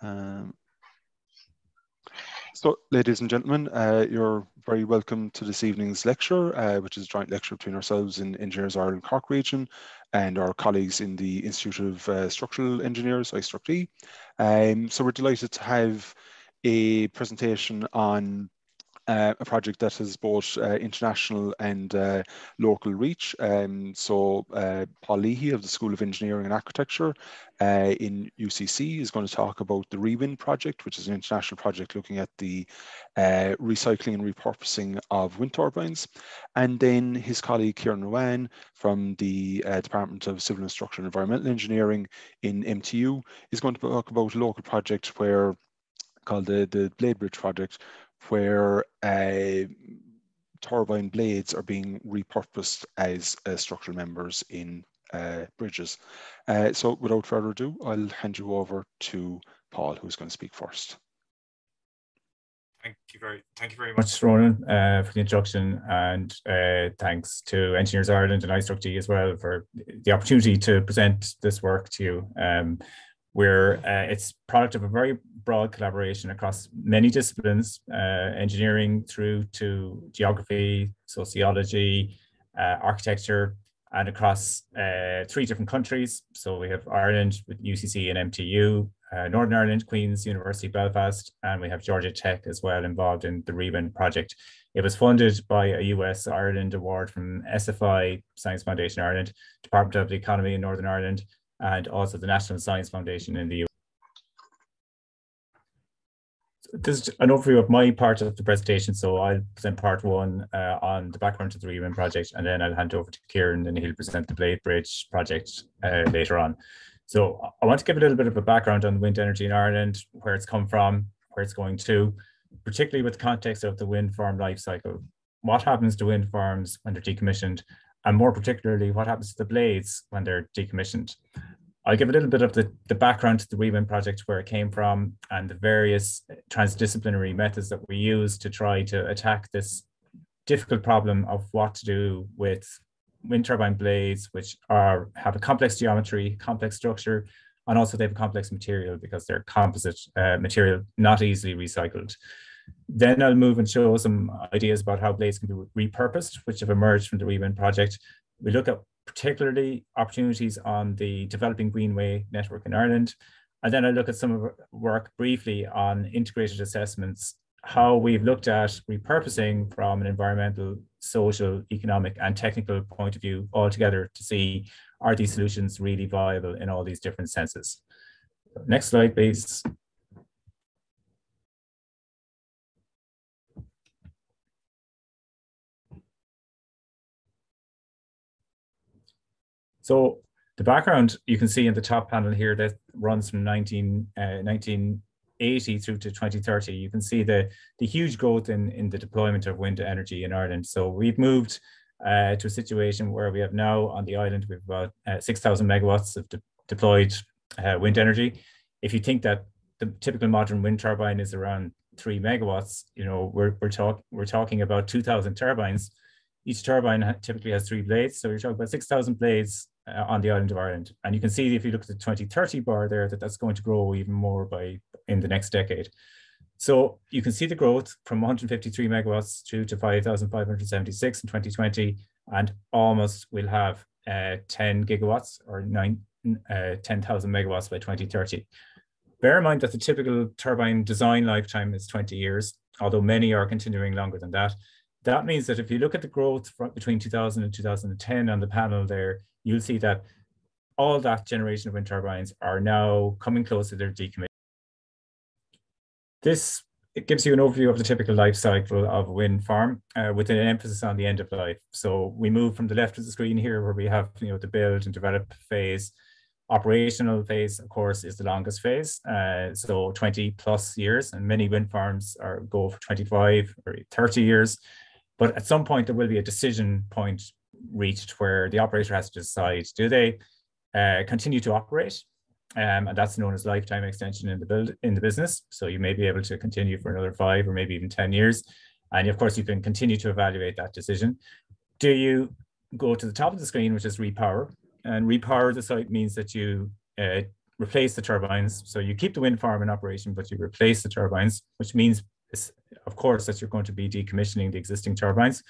Um, so, ladies and gentlemen, uh, you're very welcome to this evening's lecture, uh, which is a joint lecture between ourselves in Engineers Ireland Cork region and our colleagues in the Institute of uh, Structural Engineers, IStructE. Um, so we're delighted to have a presentation on uh, a project that has both uh, international and uh, local reach. Um, so uh, Paul Leahy of the School of Engineering and Architecture uh, in UCC is going to talk about the ReWind project, which is an international project looking at the uh, recycling and repurposing of wind turbines. And then his colleague Kieran Ruane from the Department of Civil and Structural and Environmental Engineering in MTU is going to talk about a local project where called the, the Blade Bridge project, where uh, turbine blades are being repurposed as uh, structural members in uh, bridges. Uh, so without further ado, I'll hand you over to Paul, who's going to speak first. Thank you very, thank you very much, Ronan, uh, for the introduction, and uh, thanks to Engineers Ireland and IStructE as well for the opportunity to present this work to you. Um, where uh, it's product of a very broad collaboration across many disciplines, uh, engineering through to geography, sociology, uh, architecture, and across uh, three different countries. So we have Ireland with UCC and MTU, uh, Northern Ireland, Queen's University Belfast, and we have Georgia Tech as well involved in the ReWind project. It was funded by a US Ireland award from SFI, Science Foundation Ireland, Department of the Economy in Northern Ireland, and also the National Science Foundation in the US. This is an overview of my part of the presentation. So I'll present part one uh, on the background to the ReWind project, and then I'll hand over to Kieran, and he'll present the Blade Bridge project uh, later on. So I want to give a little bit of a background on wind energy in Ireland, where it's come from, where it's going to, particularly with the context of the wind farm life cycle. What happens to wind farms when they're decommissioned, and more particularly, what happens to the blades when they're decommissioned. I'll give a little bit of the, the background to the ReWind project, where it came from, and the various transdisciplinary methods that we use to try to attack this difficult problem of what to do with wind turbine blades, which are have a complex geometry, complex structure, and also they have a complex material because they're composite uh, material, not easily recycled. Then I'll move and show some ideas about how blades can be repurposed, which have emerged from the ReWind project. We look at particularly opportunities on the developing Greenway network in Ireland. And then I look at some of our work briefly on integrated assessments, how we've looked at repurposing from an environmental, social, economic, and technical point of view altogether to see are these solutions really viable in all these different senses. Next slide, please. So the background you can see in the top panel here that runs from 19, uh, 1980 through to 2030. You can see the, the huge growth in, in the deployment of wind energy in Ireland. So we've moved uh, to a situation where we have now on the island, we have about uh, 6,000 megawatts of de deployed uh, wind energy. If you think that the typical modern wind turbine is around three megawatts, you know, we're, we're, talk, we're talking about 2,000 turbines. Each turbine typically has three blades. So you're talking about 6,000 blades uh, on the island of Ireland. And you can see if you look at the 2030 bar there, that that's going to grow even more by in the next decade. So you can see the growth from 153 megawatts through to 5,576 in 2020, and almost we'll have uh, 10 gigawatts or nine, uh, 10,000 megawatts by 2030. Bear in mind that the typical turbine design lifetime is 20 years, although many are continuing longer than that. That means that if you look at the growth between 2000 and 2010 on the panel there, you'll see that all that generation of wind turbines are now coming close to their decommission. This it gives you an overview of the typical life cycle of a wind farm uh, with an emphasis on the end of life. So we move from the left of the screen here where we have you know the build and develop phase. Operational phase, of course, is the longest phase, uh, so 20 plus years, and many wind farms are go for 25 or 30 years. But at some point, there will be a decision point reached where the operator has to decide do they uh, continue to operate? Um, and that's known as lifetime extension in the build in the business. So you may be able to continue for another five or maybe even 10 years. And of course you can continue to evaluate that decision. Do you go to the top of the screen which is repower? And repower the site means that you uh, replace the turbines. So you keep the wind farm in operation, but you replace the turbines, which means, of course, that you're going to be decommissioning the existing turbines.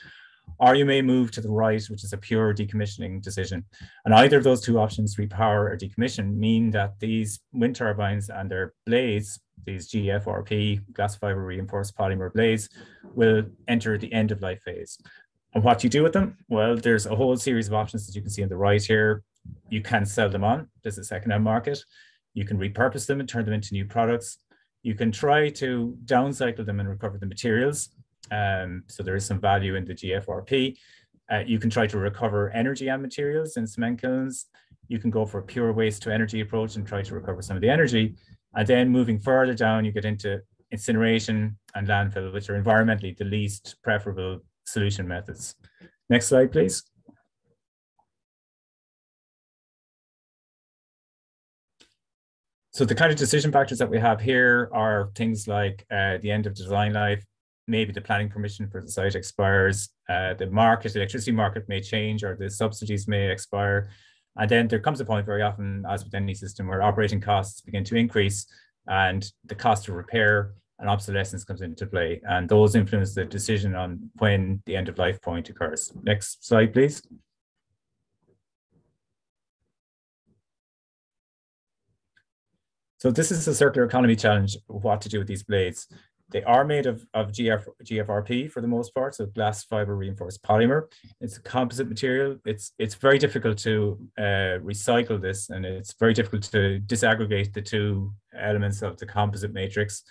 Or you may move to the right, which is a pure decommissioning decision. And either of those two options, repower or decommission, mean that these wind turbines and their blades, these GFRP, glass fiber reinforced polymer blades, will enter the end of life phase. And what do you do with them? Well, there's a whole series of options that you can see on the right here. You can sell them on. There's a second-hand market. You can repurpose them and turn them into new products. You can try to downcycle them and recover the materials. Um, so there is some value in the GFRP. Uh, you can try to recover energy and materials in cement kilns. You can go for a pure waste to energy approach and try to recover some of the energy. And then moving further down, you get into incineration and landfill, which are environmentally the least preferable solution methods. Next slide, please. So the kind of decision factors that we have here are things like uh, the end of design life, maybe the planning permission for the site expires, uh, the market, the electricity market may change or the subsidies may expire. And then there comes a point very often, as with any system, where operating costs begin to increase and the cost of repair and obsolescence comes into play. And those influence the decision on when the end of life point occurs. Next slide, please. So this is a circular economy challenge, what to do with these blades. They are made of, of GF, GFRP for the most part, so glass fiber reinforced polymer. It's a composite material. It's it's very difficult to uh, recycle this, and it's very difficult to disaggregate the two elements of the composite matrix.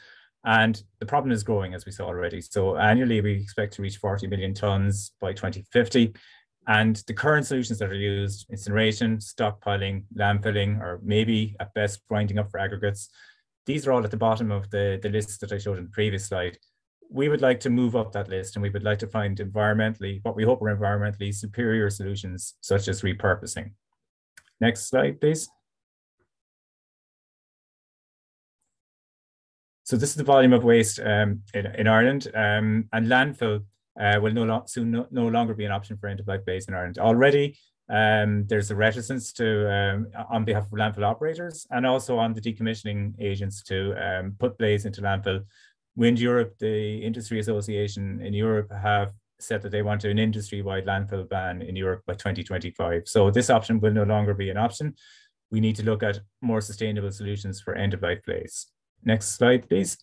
And the problem is growing, as we saw already. So annually, we expect to reach 40 million tons by 2050. And the current solutions that are used, incineration, stockpiling, landfilling, or maybe at best grinding up for aggregates, these are all at the bottom of the, the list that I showed in the previous slide. We would like to move up that list and we would like to find environmentally, what we hope are environmentally superior solutions, such as repurposing. Next slide, please. So this is the volume of waste um, in, in Ireland um, and landfill uh, will no lo soon no, no, longer be an option for end-of-life blades in Ireland. Already, um, there's a reticence to, um, on behalf of landfill operators and also on the decommissioning agents to um, put blades into landfill. Wind Europe, the industry association in Europe, have said that they want an industry-wide landfill ban in Europe by 2025. So this option will no longer be an option. We need to look at more sustainable solutions for end-of-life blades. Next slide, please.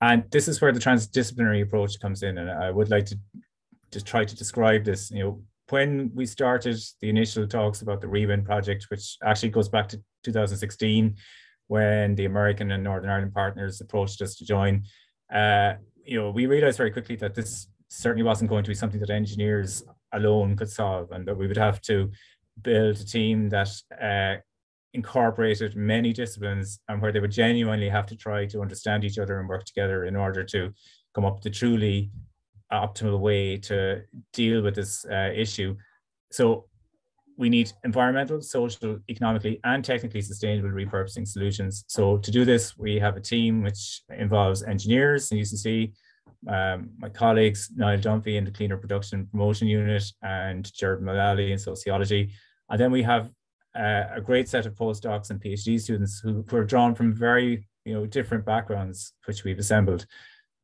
And this is where the transdisciplinary approach comes in. And I would like to just try to describe this. You know, when we started the initial talks about the ReWind project, which actually goes back to 2016, when the American and Northern Ireland partners approached us to join, uh, you know, we realized very quickly that this certainly wasn't going to be something that engineers alone could solve, and that we would have to build a team that uh, incorporated many disciplines and where they would genuinely have to try to understand each other and work together in order to come up with the truly optimal way to deal with this uh, issue. So we need environmental, social, economically, and technically sustainable repurposing solutions. So to do this, we have a team which involves engineers in UCC, um, my colleagues, Niall Dunphy in the Cleaner Production Promotion Unit and Gerard Mullally in Sociology. And then we have uh, a great set of postdocs and PhD students who, who are drawn from very you know different backgrounds, which we've assembled.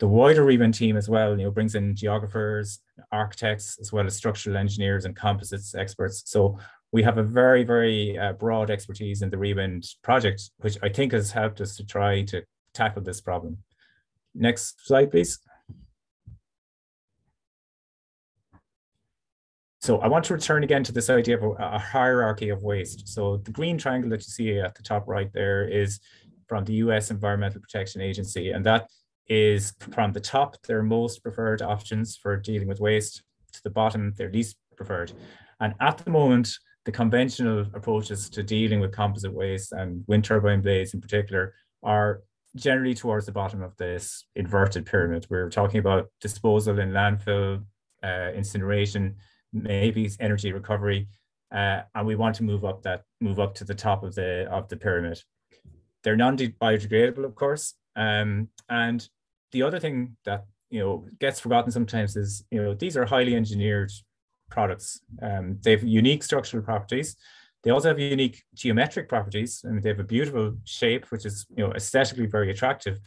The wider ReWind team as well, you know, brings in geographers, architects, as well as structural engineers and composites experts. So we have a very, very uh, broad expertise in the ReWind project, which I think has helped us to try to tackle this problem. Next slide, please. So I want to return again to this idea of a, a, hierarchy of waste. So the green triangle that you see at the top right there is from the US Environmental Protection Agency, and that is from the top, their most preferred options for dealing with waste, to the bottom, their least preferred. And at the moment, the conventional approaches to dealing with composite waste and wind turbine blades in particular are generally towards the bottom of this inverted pyramid. We're talking about disposal in landfill, uh, incineration, maybe energy recovery, uh, and we want to move up that move up to the top of the of the pyramid. They're non-biodegradable, of course, um, and the other thing that you know gets forgotten sometimes is you know these are highly engineered products. Um, they have unique structural properties. They also have unique geometric properties, and they have a beautiful shape, which is you know aesthetically very attractive.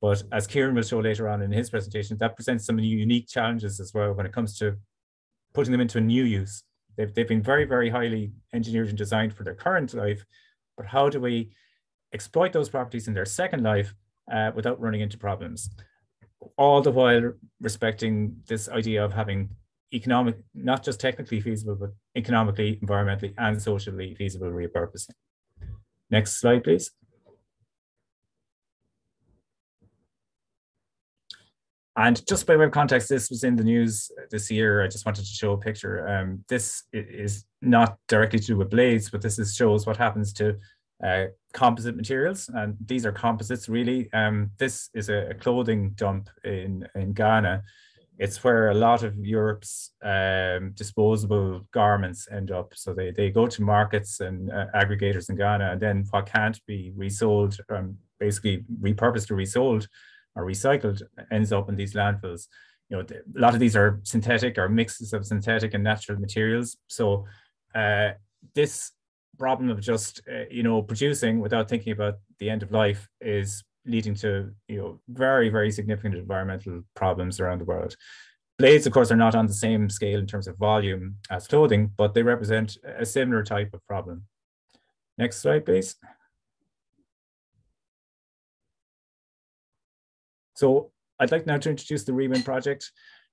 But as Kieran will show later on in his presentation, that presents some unique challenges as well when it comes to putting them into a new use. They've, they've been very, very highly engineered and designed for their current life, but how do we exploit those properties in their second life uh, without running into problems? All the while respecting this idea of having economic, not just technically feasible, but economically, environmentally, and socially feasible repurposing. Next slide, please. And just by way of context, this was in the news this year. I just wanted to show a picture. Um, this is not directly to do with blades, but this is, shows what happens to uh, composite materials. And these are composites, really. Um, this is a, a, clothing dump in, in Ghana. It's where a lot of Europe's um, disposable garments end up. So they, they go to markets and uh, aggregators in Ghana, and then what can't be resold, um, basically repurposed or resold, or recycled ends up in these landfills. You know, a lot of these are synthetic or mixes of synthetic and natural materials. So uh, this problem of just uh, you know producing without thinking about the end of life is leading to you know very very significant environmental problems around the world. Blades, of course, are not on the same scale in terms of volume as clothing, but they represent a similar type of problem. Next slide, please. So I'd like now to introduce the ReWind project.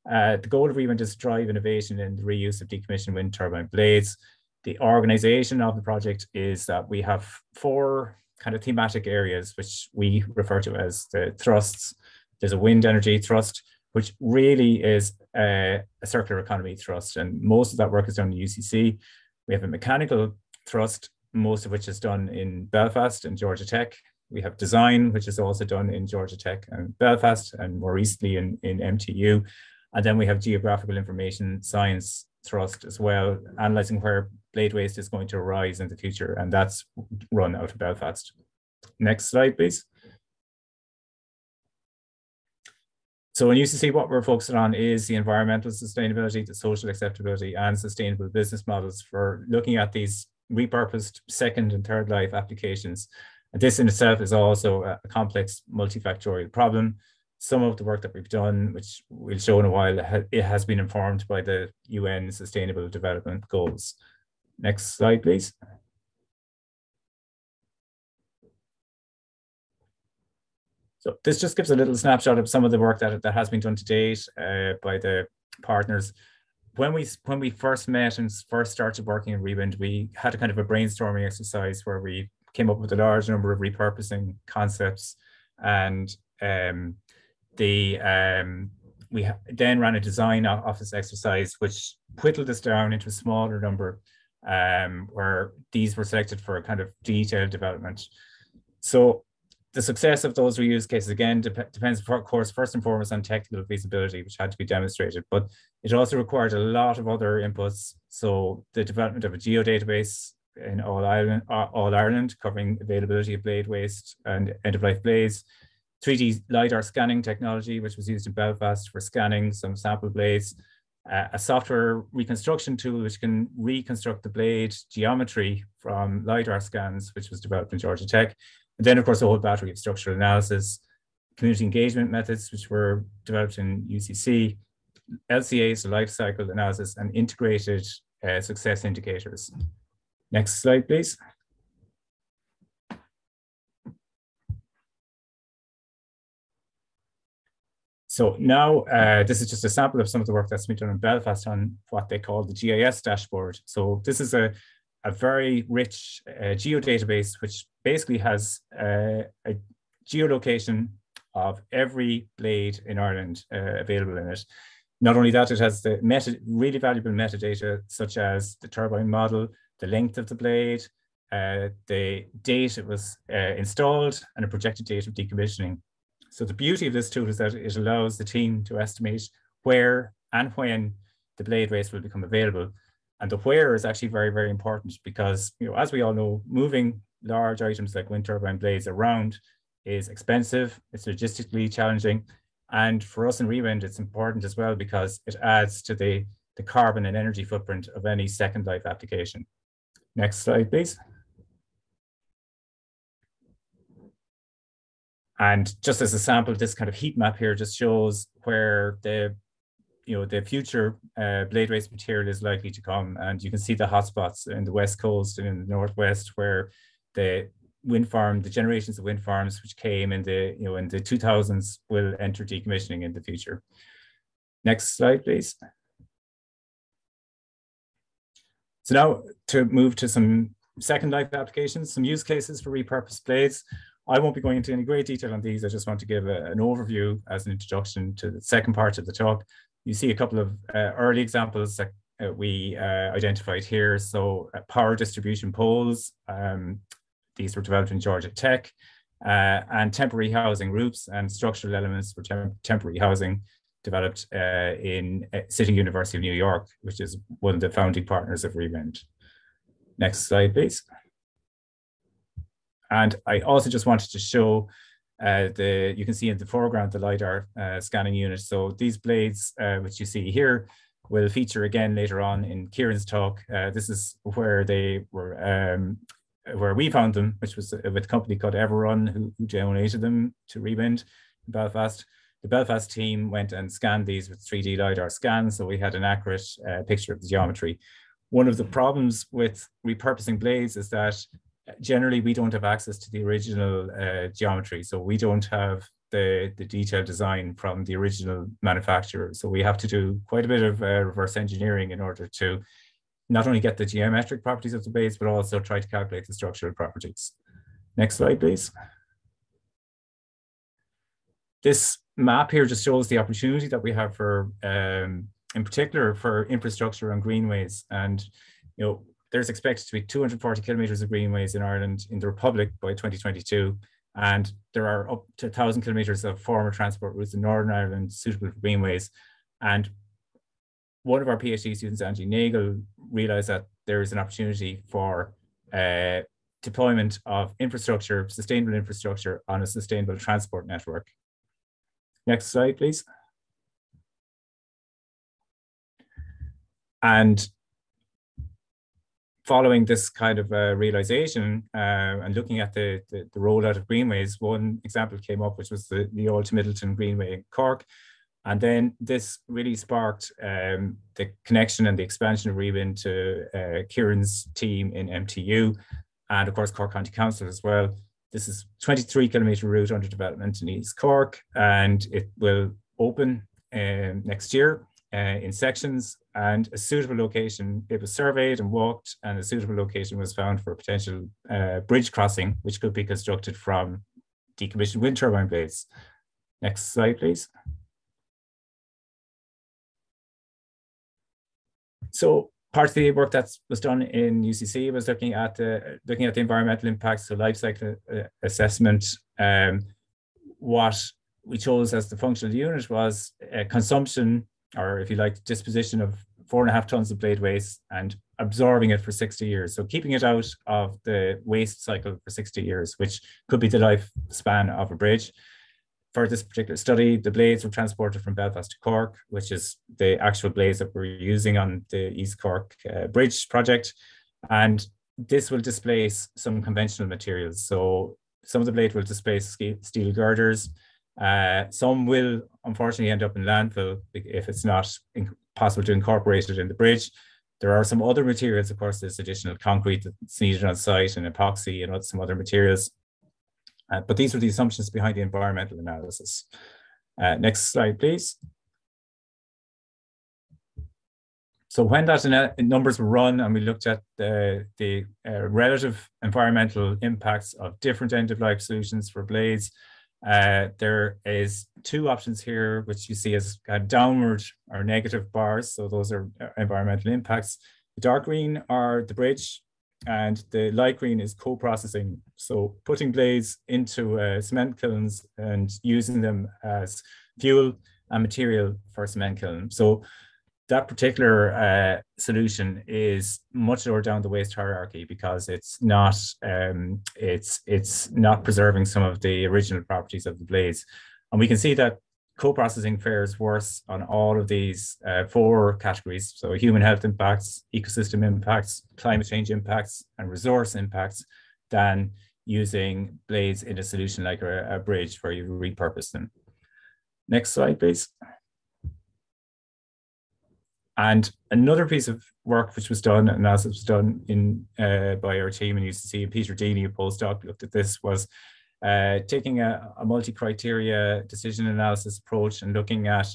Uh, the goal of ReWind is to drive innovation in the reuse of decommissioned wind turbine blades. The organization of the project is that we have four kind of thematic areas, which we refer to as the thrusts. There's a wind energy thrust, which really is a, a circular economy thrust. And most of that work is done in UCC. We have a mechanical thrust, most of which is done in Belfast and Georgia Tech. We have design, which is also done in Georgia Tech and Belfast, and more recently in, in MTU. And then we have geographical information science thrust as well, analyzing where blade waste is going to arise in the future. And that's run out of Belfast. Next slide, please. So in UCC, what we're focusing on is the environmental sustainability, the social acceptability, and sustainable business models for looking at these repurposed second and third life applications and this in itself is also a complex multifactorial problem. Some of the work that we've done, which we'll show in a while, it has been informed by the UN Sustainable Development Goals. Next slide, please. So this just gives a little snapshot of some of the work that, that has been done to date uh, by the partners. When we when we first met and first started working in ReWind, we had a kind of a brainstorming exercise where we came up with a large number of repurposing concepts and um, the um, we then ran a design office exercise which whittled this down into a smaller number um, where these were selected for a kind of detailed development. So the success of those reuse cases again dep depends, of course, first and foremost on technical feasibility, which had to be demonstrated, but it also required a lot of other inputs. So the development of a geodatabase in all Ireland, all Ireland, covering availability of blade waste and end-of-life blades. 3D LiDAR scanning technology, which was used in Belfast for scanning some sample blades. Uh, a software reconstruction tool which can reconstruct the blade geometry from LiDAR scans, which was developed in Georgia Tech. And then, of course, a whole battery of structural analysis, community engagement methods, which were developed in UCC, LCAs, so life cycle analysis, and integrated uh, success indicators. Next slide, please. So now uh, this is just a sample of some of the work that's been done in Belfast on what they call the GIS dashboard. So this is a, a very rich uh, geodatabase, which basically has uh, a geolocation of every blade in Ireland uh, available in it. Not only that, it has the meta, really valuable metadata, such as the turbine model, the length of the blade, uh, the date it was uh, installed, and a projected date of decommissioning. So the beauty of this tool is that it allows the team to estimate where and when the blade waste will become available. And the where is actually very, very important because, you know, as we all know, moving large items like wind turbine blades around is expensive, it's logistically challenging. And for us in ReWind, it's important as well because it adds to the the carbon and energy footprint of any second life application. Next slide, please. And just as a sample, this kind of heat map here just shows where the you know the future uh, blade race material is likely to come, and you can see the hotspots in the west coast and in the northwest where the wind farm, the generations of wind farms which came in the you know in the 2000s will enter decommissioning in the future. Next slide, please. So now to move to some second life applications, some use cases for repurposed blades. I won't be going into any great detail on these. I just want to give a, an overview as an introduction to the second part of the talk. You see a couple of uh, early examples that uh, we uh, identified here. So uh, power distribution poles, um, these were developed in Georgia Tech, uh, and temporary housing roofs and structural elements for tem temporary housing developed uh, in City University of New York, which is one of the founding partners of Rewind. Next slide, please. And I also just wanted to show uh, the, you can see in the foreground, the LiDAR uh, scanning unit. So these blades, uh, which you see here, will feature again later on in Kieran's talk. Uh, this is where they were, um, where we found them, which was with a company called Everrun, who, who donated them to Rewind in Belfast. The Belfast team went and scanned these with 3D LiDAR scans, so we had an accurate uh, picture of the geometry. One of the problems with repurposing blades is that generally we don't have access to the original uh, geometry. So we don't have the, the detailed design from the original manufacturer. So we have to do quite a bit of uh, reverse engineering in order to not only get the geometric properties of the blades, but also try to calculate the structural properties. Next slide, please. This map here just shows the opportunity that we have for, um, in particular, for infrastructure and greenways. And, you know, there's expected to be 240 kilometers of greenways in Ireland in the Republic by 2022. And there are up to 1,000 kilometers of former transport routes in Northern Ireland suitable for greenways. And one of our PhD students, Angie Nagle, realized that there is an opportunity for uh, deployment of infrastructure, sustainable infrastructure on a sustainable transport network. Next slide, please. And following this kind of uh, realization uh, and looking at the, the, the, rollout of greenways, one example came up, which was the, the Old Midleton Greenway in Cork. And then this really sparked um, the connection and the expansion of Rewind to uh, Kieran's team in MTU, and of course Cork County Council as well. This is 23 kilometre route under development in East Cork, and it will open um, next year uh, in sections and a suitable location. It was surveyed and walked, and a suitable location was found for a potential uh, bridge crossing, which could be constructed from decommissioned wind turbine blades. Next slide, please. So part of the work that was done in UCC was looking at the looking at the environmental impacts, so life cycle uh, assessment. Um, what we chose as the functional unit was uh, consumption or if you like, disposition of four and a half tons of blade waste and absorbing it for 60 years. So keeping it out of the waste cycle for 60 years, which could be the lifespan of a bridge. For this particular study, the blades were transported from Belfast to Cork, which is the actual blades that we're using on the East Cork uh, Bridge project. And this will displace some conventional materials. So some of the blade will displace steel girders, uh, some will unfortunately end up in landfill if it's not possible to incorporate it in the bridge. There are some other materials, of course, there's additional concrete that's needed on site and epoxy and some other materials. Uh, but these are the assumptions behind the environmental analysis. Uh, next slide, please. So when that numbers were run and we looked at the, the uh, relative environmental impacts of different end-of-life solutions for blades, uh, there is two options here, which you see as downward or negative bars. So those are uh, environmental impacts. The dark green are the bridge and the light green is co-processing. So putting blades into uh, cement kilns and using them as fuel and material for cement kiln. So that particular uh, solution is much lower down the waste hierarchy because it's not um, it's it's not preserving some of the original properties of the blades, and we can see that co-processing fares worse on all of these uh, four categories. So human health impacts, ecosystem impacts, climate change impacts, and resource impacts than using blades in a solution like a, a bridge where you repurpose them. Next slide, please. And another piece of work which was done, and as it was done in uh, by our team in UCC, Peter Deeney, a postdoc, looked at this, was uh, taking a, a multi-criteria decision analysis approach and looking at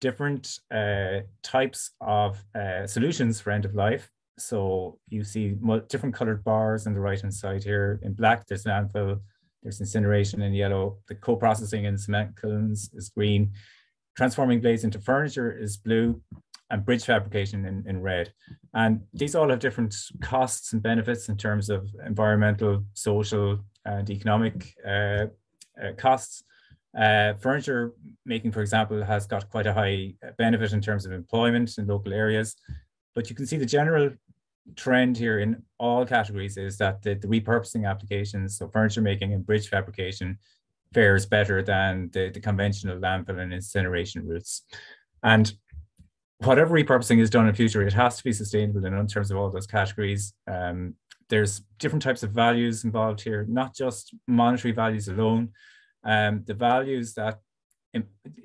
different uh, types of uh, solutions for end of life. So you see different colored bars on the right hand side here. In black, there's landfill, there's incineration in yellow. The co-processing in cement kilns is green. Transforming blades into furniture is blue and bridge fabrication in, in red. And these all have different costs and benefits in terms of environmental, social, and economic uh, uh, costs. Uh, furniture making, for example, has got quite a high benefit in terms of employment in local areas. But you can see the general trend here in all categories is that the, the repurposing applications, so furniture making and bridge fabrication, fares better than the, the conventional landfill and incineration routes. And whatever repurposing is done in future, it has to be sustainable in terms of all those categories. Um, there's different types of values involved here, not just monetary values alone. Um, the values that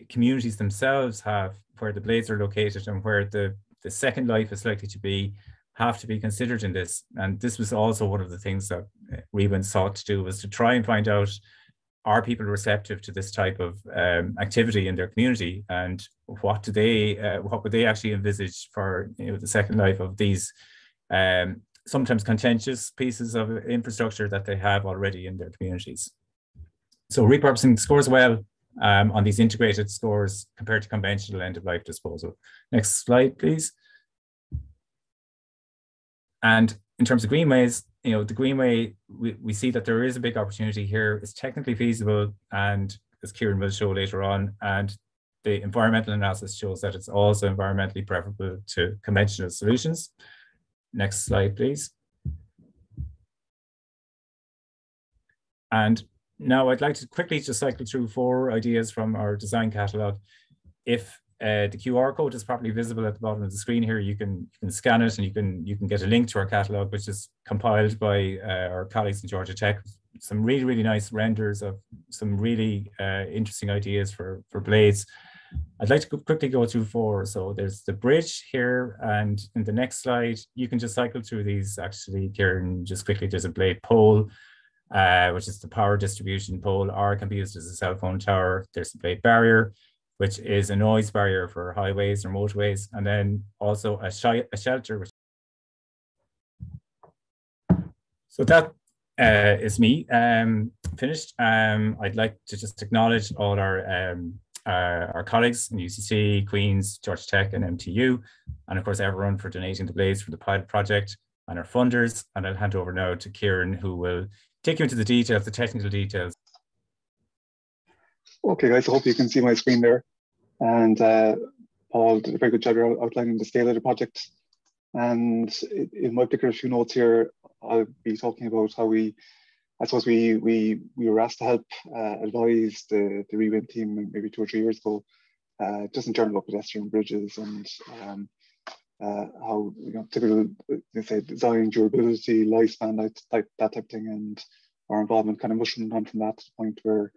communities themselves have, where the blades are located and where the, the second life is likely to be, have to be considered in this. And this was also one of the things that uh, ReWind sought to do was to try and find out are people receptive to this type of um, activity in their community and what do they uh, what would they actually envisage for you know the second life of these um, sometimes contentious pieces of infrastructure that they have already in their communities. So repurposing scores well um, on these integrated scores compared to conventional end-of-life disposal. Next slide, please. And in terms of greenways, you know, the greenway, we, we see that there is a big opportunity here. It's technically feasible and as Kieran will show later on, and the environmental analysis shows that it's also environmentally preferable to conventional solutions. Next slide, please. And now I'd like to quickly just cycle through four ideas from our design catalog. If uh, the QR code is properly visible at the bottom of the screen here, you can, you can scan it and you can, you can get a link to our catalog, which is compiled by uh, our colleagues in Georgia Tech. Some really, really nice renders of some really uh, interesting ideas for, for blades. I'd like to quickly go through four. So there's the bridge here, and in the next slide, you can just cycle through these actually, Kieran, just quickly. There's a blade pole, uh, which is the power distribution pole, or can be used as a cell phone tower. There's the blade barrier, which is a noise barrier for highways or motorways, and then also a, sh a shelter. Which so that uh, is me um, finished. Um, I'd like to just acknowledge all our um, our colleagues in UCC, Queen's, Georgia Tech, and MTU, and of course everyone for donating the blades for the pilot project and our funders. And I'll hand over now to Kieran, who will take you into the details, the technical details. Okay, guys, I hope you can see my screen there. And uh, Paul did a very good job outlining the scale of the project. And in my particular few notes here, I'll be talking about how we I suppose we we we were asked to help uh, advise the the ReWind team maybe two or three years ago, uh, just in terms of pedestrian bridges and um, uh, how you know typical you say design durability, lifespan, that type that type of thing, and our involvement kind of mushroomed on from that to the point where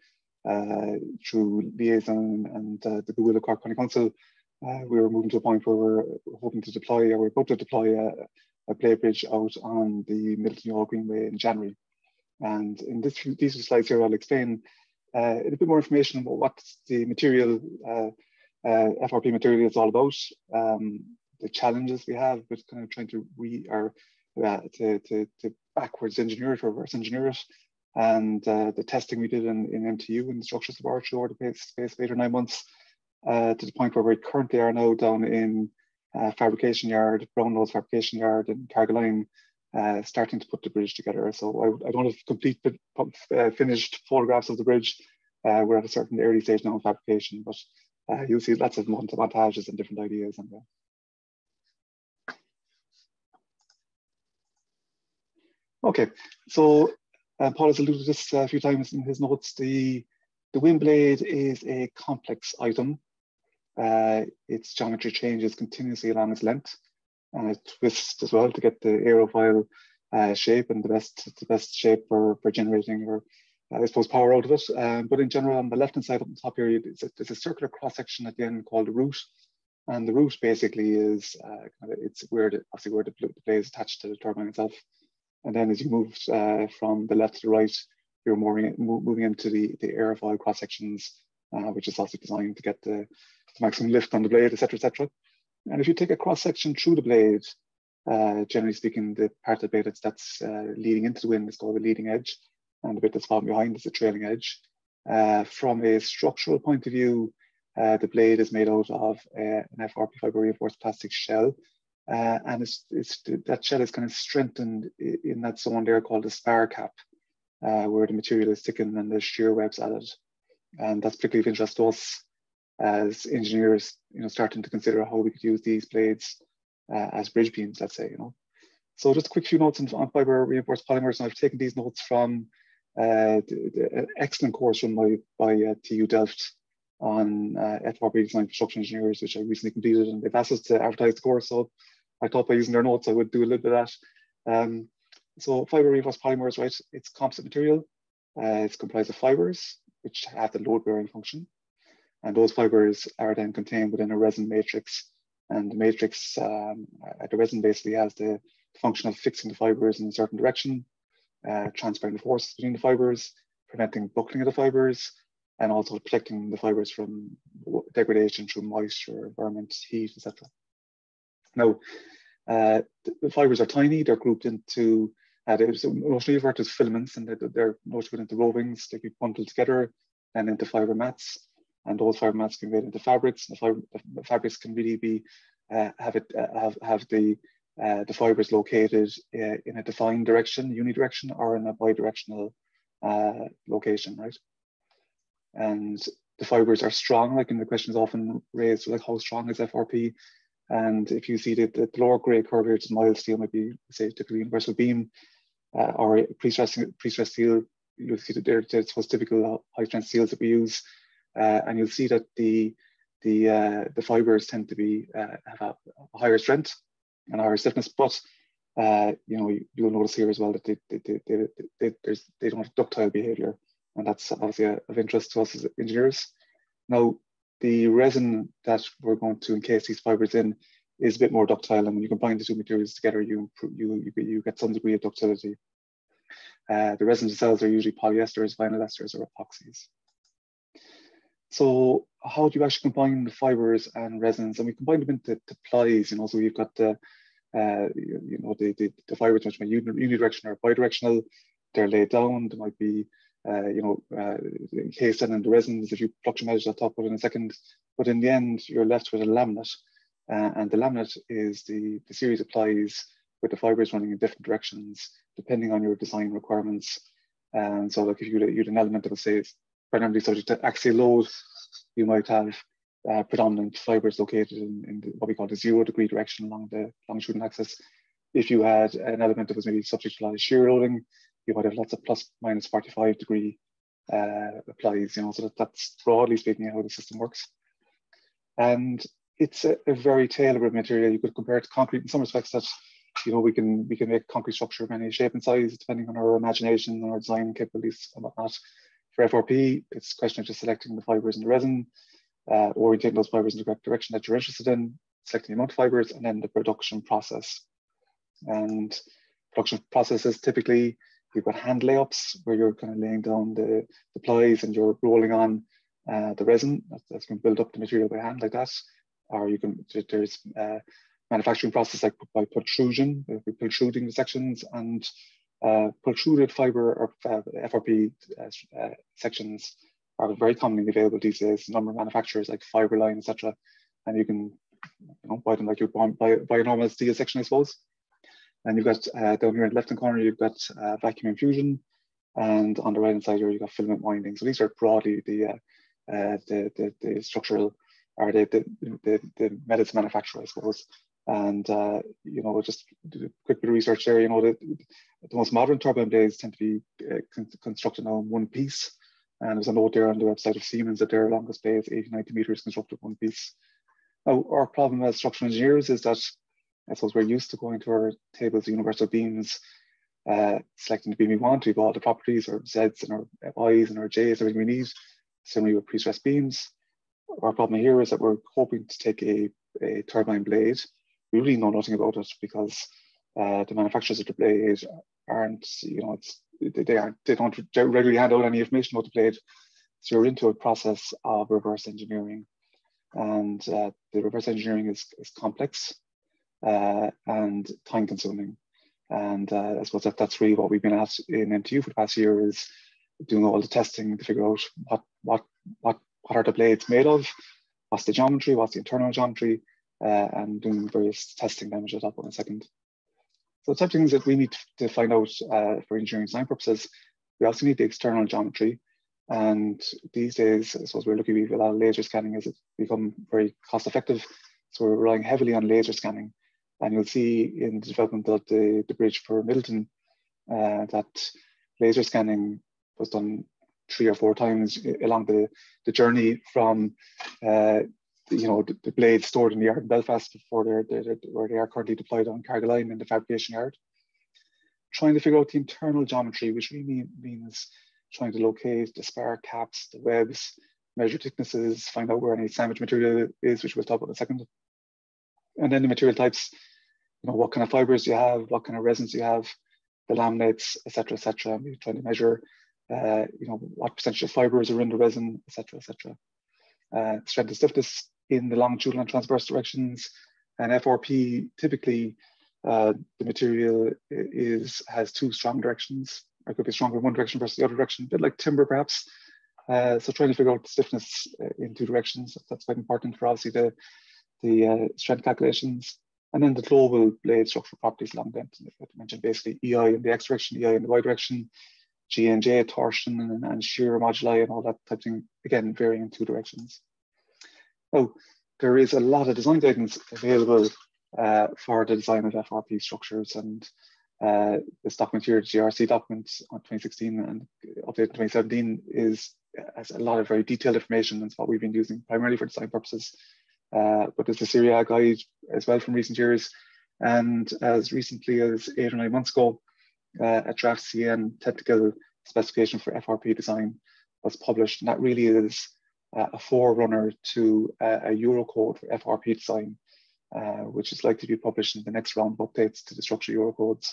uh, through liaison and uh, the of Cork County Council, uh, we were moving to a point where we're hoping to deploy or we're about to deploy a, a blade bridge out on the Midleton Youghal Greenway in January. And in this, these slides here, I'll explain uh, a bit more information about what the material, uh, uh, FRP material is all about, um, the challenges we have with kind of trying to re or uh, to, to, to, backwards engineer it reverse engineer it, and uh, the testing we did in, in MTU in the structures laboratory over the space of eight or nine months, uh, to the point where we currently are now down in fabrication yard, Brownlows fabrication yard in Carrigaline, uh, starting to put the bridge together. So I, I don't have complete uh, finished photographs of the bridge. Uh, we're at a certain early stage now in fabrication, but uh, you'll see lots of montages and different ideas. And, okay, so uh, Paul has alluded to this a few times in his notes. The the wind blade is a complex item. Uh, its geometry changes continuously along its length and it twists as well to get the aerofoil uh, shape and the best the best shape for, for generating or uh, I suppose power out of it. Um, but in general, on the left hand side up the top here, it's a, a circular cross section at the end called the root. And the root basically is uh, kind of, it's where the, obviously where the, the blade is attached to the turbine itself. And then as you move uh, from the left to the right, you're moving, moving into the, the airfoil cross sections, uh, which is also designed to get the, the maximum lift on the blade, etc., etc. And if you take a cross section through the blade, uh, generally speaking, the part of the blade that's, that's uh, leading into the wind is called the leading edge, and the bit that's falling behind is the trailing edge. Uh, from a structural point of view, uh, the blade is made out of uh, an FRP fiber reinforced plastic shell. Uh, and it's, it's, that shell is kind of strengthened in that zone there called the spar cap, where the material is thickened and the shear webs added. And that's particularly of interest to us as engineers, you know, starting to consider how we could use these blades uh, as bridge beams, let's say, you know. So just a quick few notes on, on fiber reinforced polymers, and I've taken these notes from uh, the, the excellent course run by, by uh, TU Delft on uh, FRP design construction engineers, which I recently completed, and they've asked us to advertise the course. So I thought by using their notes, I would do a little bit of that. Um, so fiber reinforced polymers, right? It's composite material. Uh, it's comprised of fibers, which have the load bearing function. And those fibers are then contained within a resin matrix. And the matrix um, the resin basically has the function of fixing the fibers in a certain direction, uh, transferring the forces between the fibers, preventing buckling of the fibers, and also protecting the fibers from degradation through moisture, environment, heat, etc. Now, uh, the, fibers are tiny, they're grouped into, uh, there's mostly referred to as filaments, and they're, they're mostly into rovings, they be bundled together and into fiber mats. And those fiber mats can get into fabrics. The, the fabrics can really be uh, have it uh, have have the uh, the fibers located uh, in a defined direction, unidirection, or in a bidirectional uh, location, right? and the fibers are strong. Like, and the question is often raised, like, how strong is FRP? And if you see that the lower grade curve here, it's mild steel, maybe say typically universal beam uh, or pre-stressed pre-stressed steel, you'll see that there, that's what's typical high strength steels that we use, uh, and you'll see that the the uh, the fibers tend to be uh, have a, a, higher strength and higher stiffness, but uh, you know you, will notice here as well that they they, they, they, they, there's, they don't have ductile behavior and that's obviously of interest to us as engineers. Now, the resin that we're going to encase these fibers in is a bit more ductile, and when you combine the two materials together, you you you, you get some degree of ductility. Uh, the resins themselves are usually polyesters, vinyl esters, or epoxies. So how do you actually combine the fibers and resins? And we combine them into plies, you know, so you've got the, uh, you, know, the, the, the fibers which might be unidirectional or bidirectional, they're laid down, there might be uh, you know, uh, encased in the resins if you pluck flux measure that top in a second. But in the end, you're left with a laminate. Uh, and the laminate is the, the series of plies with the fibers running in different directions, depending on your design requirements. And so like if you had an element that would say primarily subject to axial load, you might have uh, predominant fibers located in, in the, what we call the zero degree direction along the longitudinal axis. If you had an element that was maybe subject to a lot of shear loading, you might have lots of plus minus 45 degree uh, applies, you know, so that, that's broadly speaking how the system works. And it's a, a, very tailored material. You could compare it to concrete in some respects that, you know, we can we can make concrete structure of any shape and size depending on our imagination and our design capabilities and whatnot. For FRP, it's a question of just selecting the fibers and the resin, uh, orientating those fibers in the correct direction that you're interested in, selecting the amount of fibers, and then the production process. And production processes typically You've got hand layups where you're kind of laying down the, the plies and you're rolling on uh, the resin that's, that's going to build up the material by hand like that. Or you can, there's uh, manufacturing process like by pultrusion, we pultruding the sections and uh, pultruded fiber or uh, FRP uh, sections are very commonly available these days. A number of manufacturers like Fiberline, etc. And you can you know, buy them like you buy, buy a normal steel section, I suppose. And you've got uh, down here in the left hand corner, you've got uh, vacuum infusion. And on the right hand side here, you've got filament winding. So these are broadly the, uh, the, the, the, structural or the, the, the, the methods manufacturer, I suppose. And, you know, just a quick bit of research there, you know, the, the most modern turbine blades tend to be uh, constructed in one piece. And there's a note there on the website of Siemens that their longest blade is 80, 90 meters constructed one piece. Now, our problem as structural engineers is that I suppose we're used to going to our tables of universal beams, uh, selecting the beam we want. We've all the properties, our Zs and our Is and our Js, everything we need. Similarly with pre-stressed beams. Our problem here is that we're hoping to take a, a turbine blade. We really know nothing about it because uh, the manufacturers of the blade aren't, you know, it's they aren't they don't regularly hand out any information about the blade. So you're into a process of reverse engineering, and uh, the reverse engineering is, is complex uh, and time consuming. And uh, I suppose that, that's really what we've been at in MTU for the past year is doing all the testing to figure out what what what what are the blades made of, what's the geometry, what's the internal geometry, uh, and doing various testing damage that up in a second. So the type of things that we need to find out uh, for engineering design purposes, we also need the external geometry. And these days, I suppose we're looking at a lot of laser scanning as it's become very cost effective. So we're relying heavily on laser scanning. And you'll see in the development of the, the bridge for Midleton uh, that laser scanning was done three or four times along the, the journey from uh, you know the, the, blades stored in the yard in Belfast before they're, they're, where they are currently deployed on Carrigaline in the fabrication yard. Trying to figure out the internal geometry, which really means trying to locate the spar caps, the webs, measure thicknesses, find out where any sandwich material is, which we'll talk about in a second. And then the material types, you know, what kind of fibers you have, what kind of resins you have, the laminates, etc., etc. We're trying to measure, uh, you know, what percentage of fibers are in the resin, etc., etc. Uh, strength and stiffness in the longitudinal and transverse directions. And FRP typically uh, the material is has two strong directions. It could be stronger in one direction versus the other direction, a bit like timber perhaps. Uh, so trying to figure out stiffness uh, in two directions, that's quite important for obviously the, the uh, strength calculations. And then the global blade structural properties along length. I mentioned basically EI in the X direction, EI in the Y direction, G and J torsion and, and shear moduli and all that type of thing, again, varying in two directions. Oh, there is a lot of design guidance available uh, for the design of FRP structures and uh, this document here, GRC document on 2016 and updated 2017 is has a lot of very detailed information. That's what we've been using primarily for design purposes. Uh, but there's a CIRIA guide as well from recent years. And as recently as eight or nine months ago, uh, a draft CEN technical specification for FRP design was published. And that really is uh, a forerunner to uh, a Eurocode for FRP design, uh, which is likely to be published in the next round of updates to the structural Eurocodes,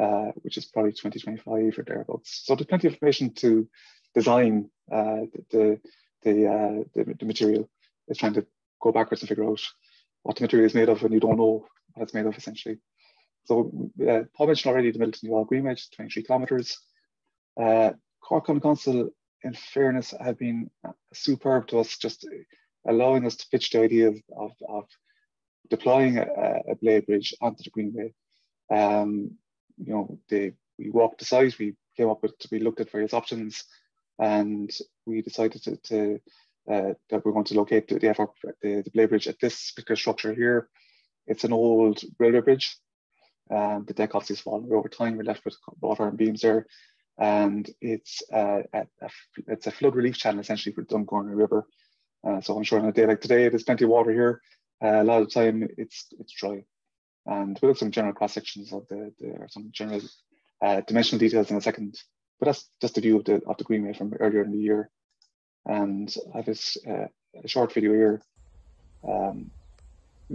uh, which is probably 2025 or thereabouts. So there's plenty of information to design uh, the, the, uh, the, the, material. It's trying to go backwards and figure out what the material is made of and you don't know what it's made of essentially. So Paul mentioned already the Youghal Greenway, 23 kilometers. Cork County Council in fairness, have been superb to us, just allowing us to pitch the idea of, of, of deploying a, a, blade bridge onto the Greenway. Um, you know, they, we walked the site, we came up with, we looked at various options, and we decided to, to uh, that we're going to locate the, the, the, the bridge at this particular structure here. It's an old railway bridge. Um, the deck obviously has fallen over time. We're left with water and beams there and it's uh, a, it's a flood relief channel essentially for Dungourney River. Uh, so I'm sure on a day like today, there's plenty of water here. Uh, a lot of the time it's it's dry, and we'll have some general cross sections of the, the or some general uh, dimensional details in a second. But that's just a view of the of the greenway from earlier in the year, and I have this uh, a short video here. Um,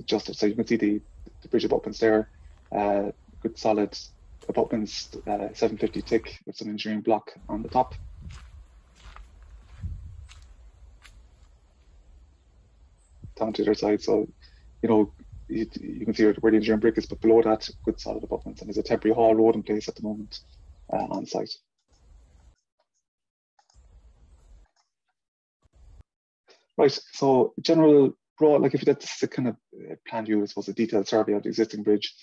just so you can see the, the bridge abutments there, uh, good solid abutments, uh, 750 tick with some engineering block on the top. Down to the other side, so you know you, you can see where the engineering brick is, but below that, good solid abutments, and there's a temporary haul road in place at the moment uh, on site. Right, so general broad, like if that's the kind of uh, plan view, I suppose a detailed survey of the existing bridge,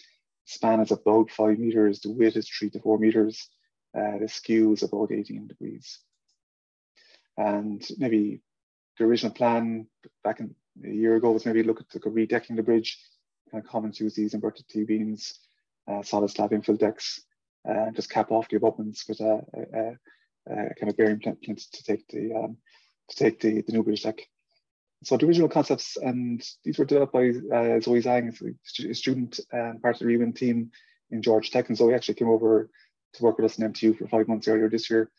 span is about five meters, the width is three to four meters, uh, the skew is about 18 degrees. And maybe the original plan back in a year ago was maybe look at like redecking the bridge, kind of common use these inverted T-beams, uh, solid slab infill decks, uh, just cap off the abutments with a, a, uh, kind of bearing plinth to take the um, to take the, the new bridge deck. So the original concepts, and these were developed by uh, Zoe Zhang, a student and part of the ReWind team in Georgia Tech. And Zoe actually came over to work with us in MTU for five months earlier this year.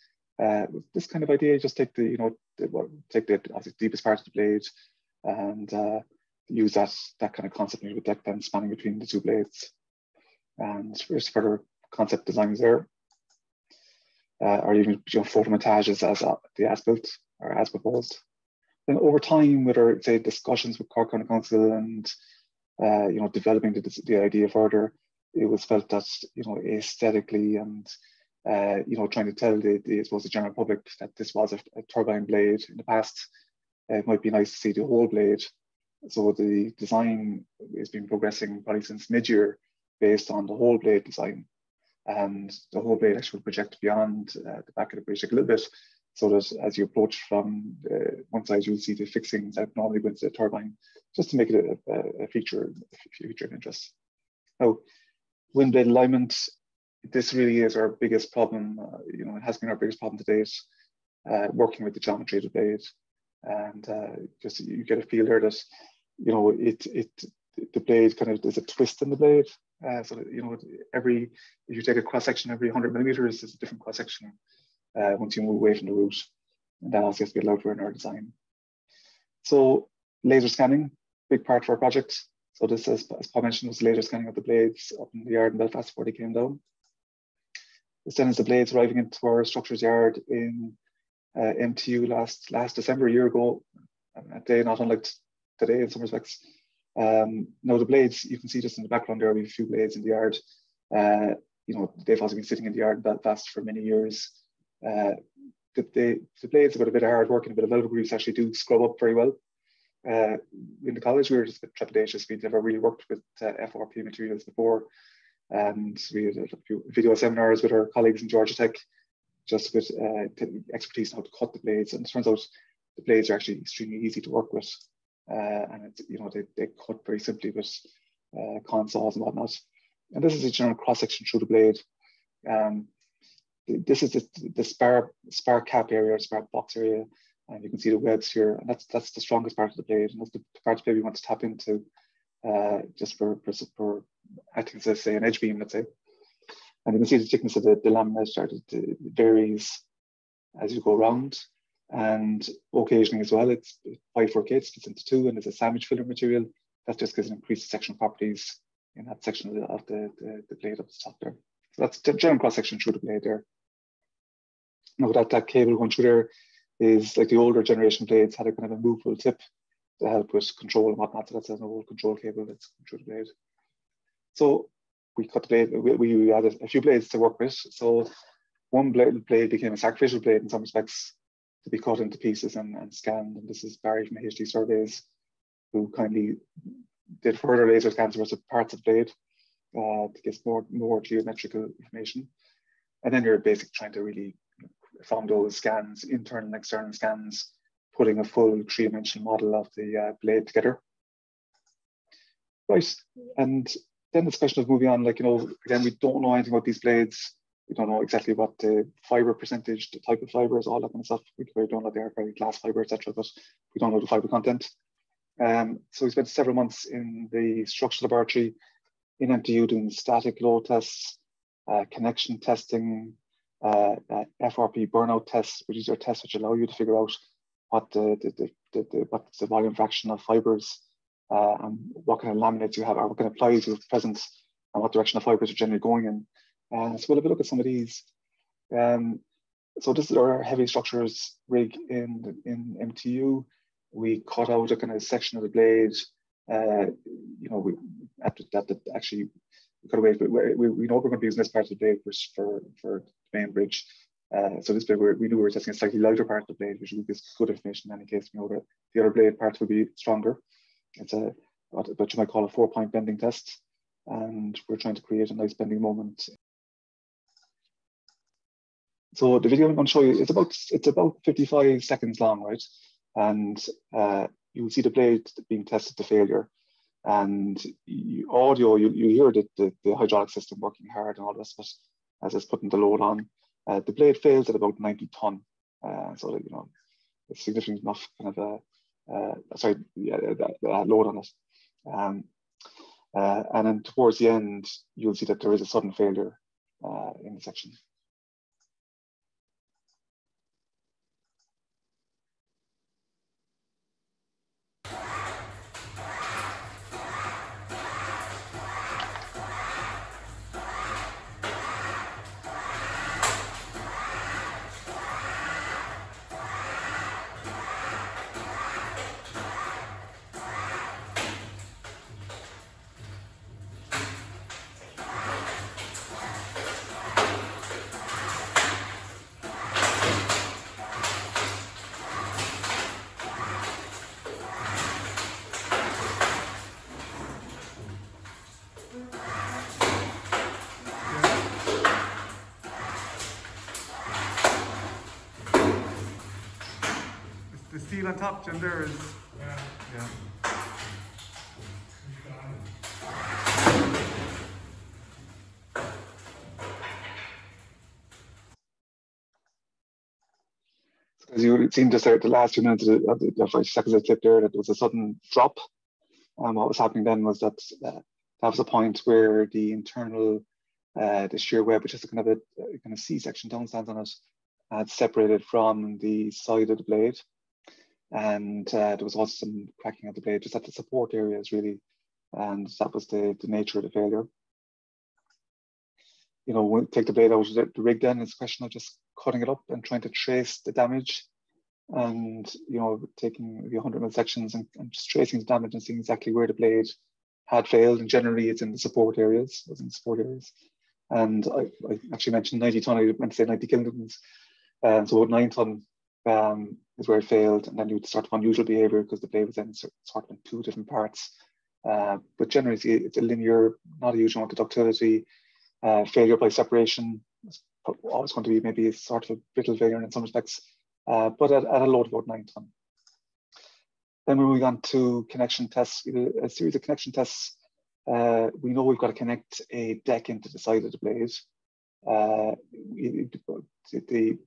Uh, this kind of idea, just take the, you know, the, take the deepest part of the blade and uh, use that that kind of concept with deck then spanning between the two blades. And there's further concept designs there. Uh, or even you know, photo photomontages as uh, the as built or as proposed. Then over time, with our say discussions with Cork County Council and uh, you know developing the, the idea further, it was felt that you know aesthetically and uh, you know trying to tell the, the I suppose the general public that this was a, a turbine blade in the past, it might be nice to see the whole blade. So the design has been progressing probably since mid-year based on the whole blade design. And the whole blade actually project beyond uh, the back of the bridge a little bit so that as you approach from uh, one side, you'll see the fixings that normally go into the turbine, just to make it a, a feature, feature of interest. Now, wind blade alignment, this really is our biggest problem. Uh, you know, it has been our biggest problem to date, uh, working with the geometry of the blade. And uh, just you get a feel there that, you know, it, it the blade kind of, there's a twist in the blade. Uh, so, you know, every, if you take a cross section every 100 millimeters, there's a different cross section uh, once you move away from the root. And that also has to be allowed for in our design. So laser scanning, big part of our project. So this, is, as Paul mentioned, was laser scanning of the blades up in the yard in Belfast before they came down. This then is the blades arriving into our structures yard in uh, MTU last last December, a year ago, a day not unlike today in some respects. Um, now the blades, you can see just in the background there, we have a few blades in the yard. Uh, you know, they've also been sitting in the yard in Belfast for many years. Uh, the, the, the, blades have got a bit of hard work and a bit of velvet grease actually do scrub up very well. Uh, in the college, we were just a bit trepidatious. We'd never really worked with uh, FRP materials before. And we had a few video seminars with our colleagues in Georgia Tech, just with uh, expertise on how to cut the blades. And it turns out the blades are actually extremely easy to work with. Uh, and it's, you know, they, they cut very simply with uh, consaws and whatnot. And this is a general cross section through the blade. Um, this is the, the spar, spar cap area, or spar box area, and you can see the webs here. And that's that's the strongest part of the blade, and that's the part of the blade we want to tap into, uh, just for, for, for acting as say an edge beam, let's say. And you can see the thickness of the, the lamina started to varies as you go around. And occasionally as well, it's 548 splits into two, and it's a sandwich filler material. That just gives increased sectional properties in that section of the, of the, the, the blade up the top there. So that's the general cross section through the blade there. Now that, that cable going through there is like the older generation blades had a kind of a movable tip to help with control and whatnot. So that's an old control cable that's through the blade. So we cut the blade, we, we added a few blades to work with. So one blade, blade became a sacrificial blade in some respects to be cut into pieces and, and scanned. And this is Barry from HD Surveys, who kindly did further laser scans of parts of the blade uh, to get more, more geometrical information. And then you're basically trying to really from those scans, internal and external scans, putting a full three-dimensional model of the uh, blade together. Right, and then a question of moving on, like, you know, again, we don't know anything about these blades. We don't know exactly what the fiber percentage, the type of fibers, all that kind of stuff. We don't know they are very glass fiber, etc. But we don't know the fiber content. Um, so we spent several months in the structural laboratory in MTU doing static load tests, uh, connection testing, uh, uh FRP burnout tests, which are tests which allow you to figure out what the, the, the, the, what's the volume fraction of fibers uh, and what kind of laminates you have, or what kind of plies you have present, and what direction the fibers are generally going in. Uh, so we'll have a look at some of these. Um, so this is our heavy structures rig in, in MTU. We cut out a kind of section of the blade. Uh, you know, we after that, that actually cut away. But we, we know we're going to be using this part of the blade for, for, for the main bridge. Uh, so this blade, we knew we were testing a slightly lighter part of the blade, which would give good information in any case. We know that the other blade parts would be stronger. It's a what, what you might call a four-point bending test, and we're trying to create a nice bending moment. So the video I'm going to show you is about it's about 55 seconds long, right? And uh, you'll see the blade being tested to failure and you, audio, you, you hear the, the, the, hydraulic system working hard and all this, but as it's putting the load on, Uh, the blade fails at about 90 ton, uh, so that, you know it's significant enough kind of a uh, sorry yeah, that, that load on it. Um, uh, and then towards the end, you'll see that there is a sudden failure uh, in the section. Top, there is. Yeah. yeah. As you just there at the last two minutes of the, of the, seconds of the clip there, that there was a sudden drop. And um, what was happening then was that uh, that was a point where the internal, uh, the shear web, which is kind of a, kind of C-section downstands on it, had separated from the side of the blade and uh, there was also some cracking of the blade just at the support areas really. And that was the, the nature of the failure. You know take the blade out of the, rig then it's a question of just cutting it up and trying to trace the damage. And you know taking the 100 mil sections and, and, just tracing the damage and seeing exactly where the blade had failed. And generally it's in the support areas was in the support areas. And I, I actually mentioned 90 ton I meant to say 90 kilonewtons um, so about 9 ton um, is where it failed, and then you would start of unusual behavior because the blade was then sort of in two different parts. Uh, but generally, it's a linear, not a huge amount of ductility. Uh, failure by separation is always going to be maybe a sort of a brittle failure in some respects, uh, but at, at, a load of about nine ton. Then we're moving on to connection tests, a series of connection tests. Uh, we know we've got to connect a deck into the side of the blade. Uh, the,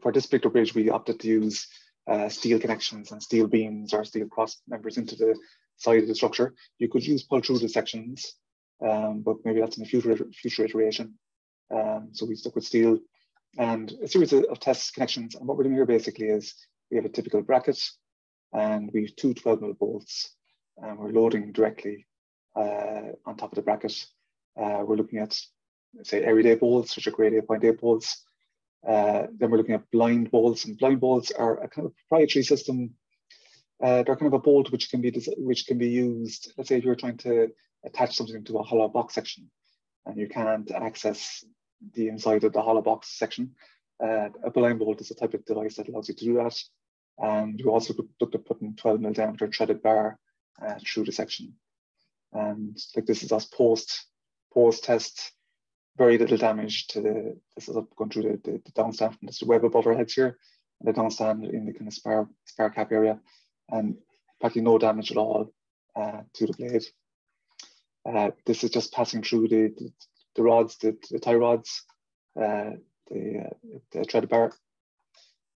for this particular bridge, we opted to use uh, steel connections and steel beams or steel cross members into the side of the structure. You could use pull through sections, um, but maybe that's in a future, future iteration. Um, so we stuck with steel and a series of, of test connections. And what we're doing here basically is we have a typical bracket and we have two 12 mil bolts and we're loading directly uh, on top of the bracket. Uh, we're looking at, say, everyday bolts, which are grade 8.8 bolts, uh, then we're looking at blind bolts, and blind bolts are a kind of proprietary system. Uh, they're kind of a bolt which can be which can be used. Let's say if you're trying to attach something to a hollow box section, and you can't access the inside of the hollow box section. Uh, a blind bolt is a type of device that allows you to do that. And we also looked at putting 12 mil diameter threaded bar uh, through the section. And like this is us post post test very little damage to the, this is up going through the, the, the downstand from this web above our heads here, and the downstand in the kind of spar, spar cap area, and practically no damage at all uh, to the blade. Uh, this is just passing through the, the, the rods, the, the tie rods, uh, the, uh, the thread bar.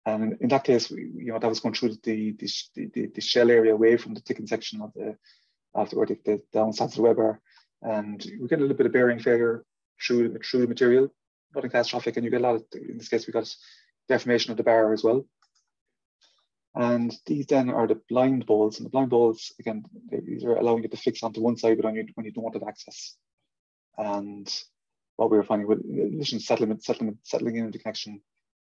And in that case, we, you know, that was going through the, the, the, the shell area away from the thickened section of the, of the, the, the web. And we get a little bit of bearing failure through the material, nothing catastrophic, and you get a lot of, in this case, we got deformation of the bar as well. And these then are the blind bolts. and the blind bolts, again, these are allowing you to fix onto one side when you, when you don't want to access. And what we were finding with addition settlement, settlement, settling into the connection,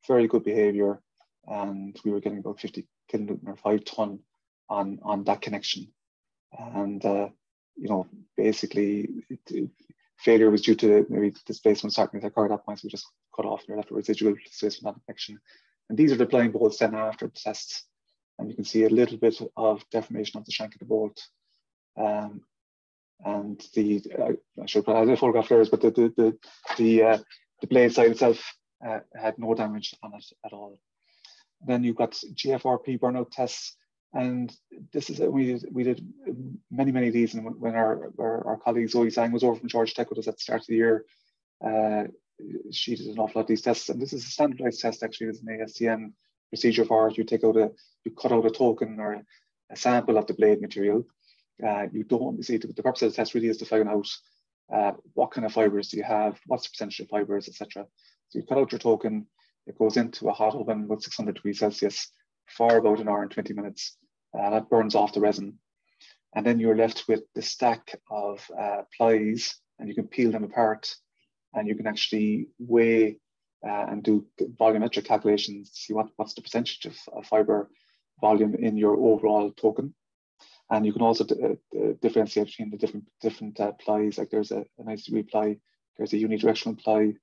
very good behavior, and we were getting about 50 kilonewton or five ton on on that connection. And uh, you know, basically, it, failure was due to maybe displacement starting at car at that point, so we just cut off and left a residual displacement on connection. And these are the blind bolts then after the tests. And you can see a little bit of deformation of the shank of the bolt. Um, and the, uh, I should put a photograph there, but the, the, the, the, uh, the blade side itself uh, had no damage on it at all. Then you've got GFRP burnout tests and this is we we did many many of these, and when our our, our colleague Zoe Zhang was over from Georgia Tech with us at the start of the year, uh, she did an awful lot of these tests, and this is a standardized test actually. There's an ASTM procedure for it. You take out a, you cut out a token or a, sample of the blade material. Uh, you don't see the, the, purpose of the test really is to find out uh, what kind of fibers do you have, what's the percentage of fibers, etc. So you cut out your token. It goes into a hot oven with 600 degrees Celsius for about an hour and 20 minutes. Uh, that burns off the resin. And then you're left with the stack of uh, plies and you can peel them apart and you can actually weigh uh, and do volumetric calculations see what, what's the percentage of, of, fiber volume in your overall token. And you can also uh, differentiate between the different different uh, plies. Like there's a, a 90 degree ply, there's a unidirectional ply,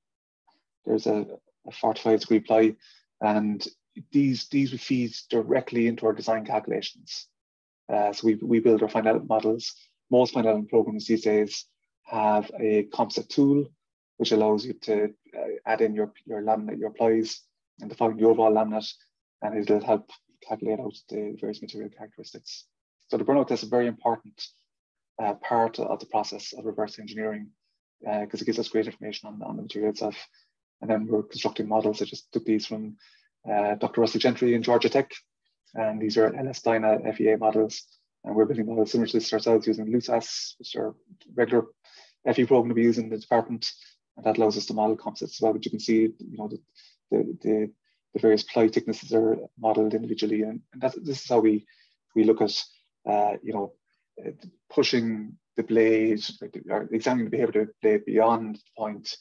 there's a, a 45 degree ply, and these these feed directly into our design calculations. Uh, so we, we build our final models. Most final programs these days have a composite tool which allows you to uh, add in your, your laminate, your plies, and define the overall laminate, and it'll help calculate out the various material characteristics. So the burnout test is a very important uh, part of the process of reverse engineering because uh, it gives us great information on, on the material itself. And then we're constructing models. I just took these from uh, Dr. Russell Gentry in Georgia Tech, and these are LS Dyna FEA models. And we're building models similar to this ourselves using LUSAS, which are regular FE program to be in the department and that allows us to model composites as well. But you can see, you know, the, the, the, the various ply thicknesses are modeled individually. And, and this is how we, we look at, uh, you know, uh, pushing the blade, or examining the behavior of the blade beyond the point.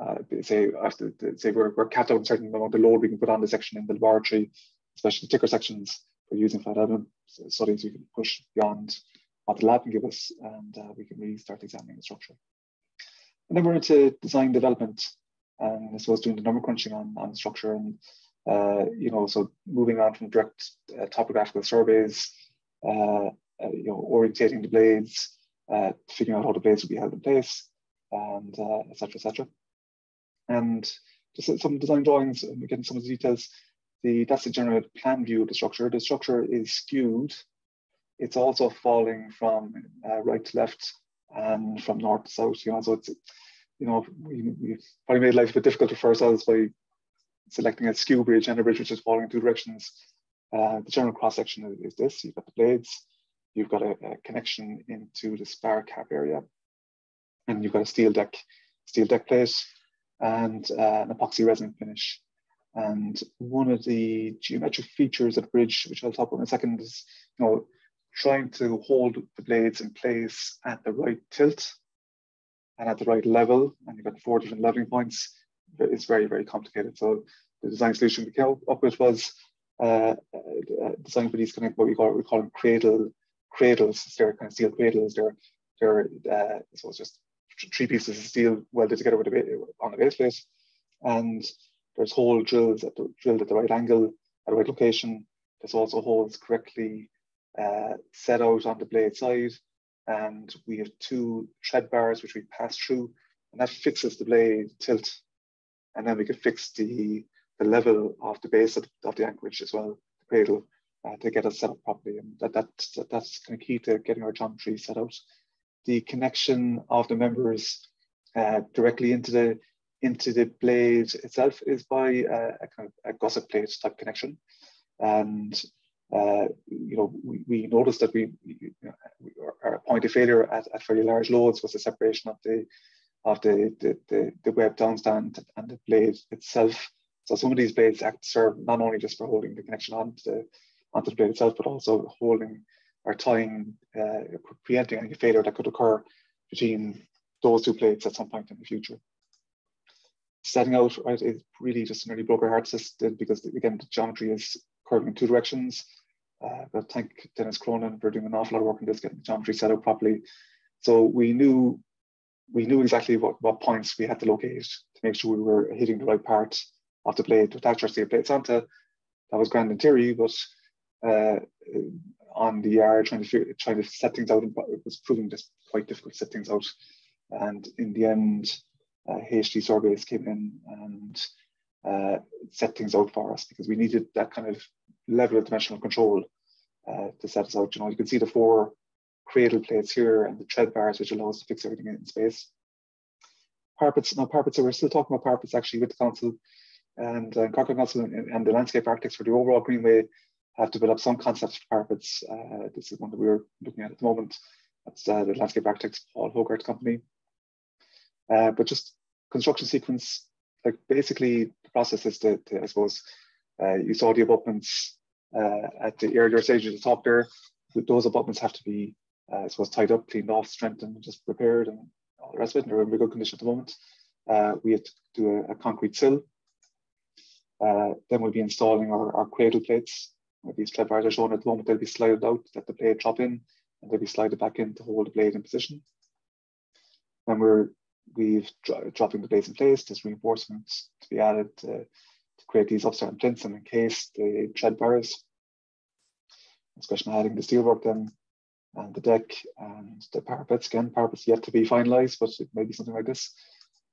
Uh, say, after, say we're, we're capped out a certain amount of load we can put on the section in the laboratory, especially the thicker sections for using flat element studies, we can push beyond what the lab can give us and uh, we can really start examining the structure. And then we're into design development and I suppose doing the number crunching on, on structure and, uh, you know, so moving on from direct uh, topographical surveys, uh, uh you know, orientating the blades, uh, figuring out how the blades will be held in place, and. Uh, etc. And just some design drawings and getting some of the details. The that's the general plan view of the structure. The structure is skewed. It's also falling from right to left and from north to south. You know, so it's you know we, we've probably made life a bit difficult for ourselves by selecting a skew bridge and a bridge which is falling in two directions. Uh, the general cross section is, is, this. You've got the blades, you've got a, a, connection into the spar cap area, and you've got a steel deck, steel deck plate, and uh, an epoxy resin finish. And one of the geometric features of the bridge, which I'll talk about in a second, is you know trying to hold the blades in place at the right tilt and at the right level, and you've got four different leveling points, it's very, very complicated. So the design solution we came up with was uh, uh, designed for these kind of what we call we call them cradle cradles. They're kind of steel cradles. They're they're uh, so it's just three pieces of steel welded together with a, on the base plate, and there's hole drills at the, drilled at the right angle at the right location. There's also holes correctly uh, set out on the blade side. And we have two thread bars which we pass through, and that fixes the blade tilt. And then we can fix the, the level of the base of, of the anchorage as well, the cradle, uh, to get us set up properly. And that, that, that, that's kind of key to getting our geometry set out. The connection of the members uh, directly into the into the blade itself is by uh, a kind of a gusset plate type connection. And uh, you know, we, we noticed that we, you know, our point of failure at, at very large loads was the separation of the of the, the, the, the web downstand and the blade itself. So some of these blades act serve not only just for holding the connection onto the, onto the blade itself, but also holding or tying, uh, preempting any failure that could occur between those two plates at some point in the future. Setting out right really just nearly broke our hearts because again the geometry is curving in two directions. Uh, but thank Dennis Cronin for doing an awful lot of work on this, getting the geometry set up properly. So we knew we knew exactly what, what points we had to locate to make sure we were hitting the right part of the blade to attach our steel plates onto. That was grand in theory, but on the yard trying to trying to set things out, it was proving just quite difficult to set things out. And in the end, uh, HD surveys came in and uh, set things out for us because we needed that kind of level of dimensional control uh, to set us out. You know, you can see the four cradle plates here and the thread bars, which allow us to fix everything in space. parapets, no parapets, so we're still talking about parapets actually with the council and uh, Council and, and, the landscape architects for the overall greenway have developed some concepts for parapets. Uh, this is one that we're looking at at the moment. That's uh, the landscape architects Paul Hogarth company. Uh, but just construction sequence, like basically the process is to, to I suppose, uh, you saw the abutments uh, at the earlier stage of the top there. Those abutments have to be, I suppose, tied up, cleaned off, strengthened, just repaired, and all the rest of it. They're in very good condition at the moment. we had to do a, a concrete sill uh, then we'll be installing our, our cradle plates. These thread bars are shown at the moment, they'll be slided out, let the blade drop in, and they'll be slided back in to hold the blade in position. Then we're we've dro dropping the blades in place. There's reinforcements to be added to, to create these upstart plinths and encase the tread bars. It's question adding the steelwork then and the deck and the parapets. Again, parapets yet to be finalized, but it may be something like this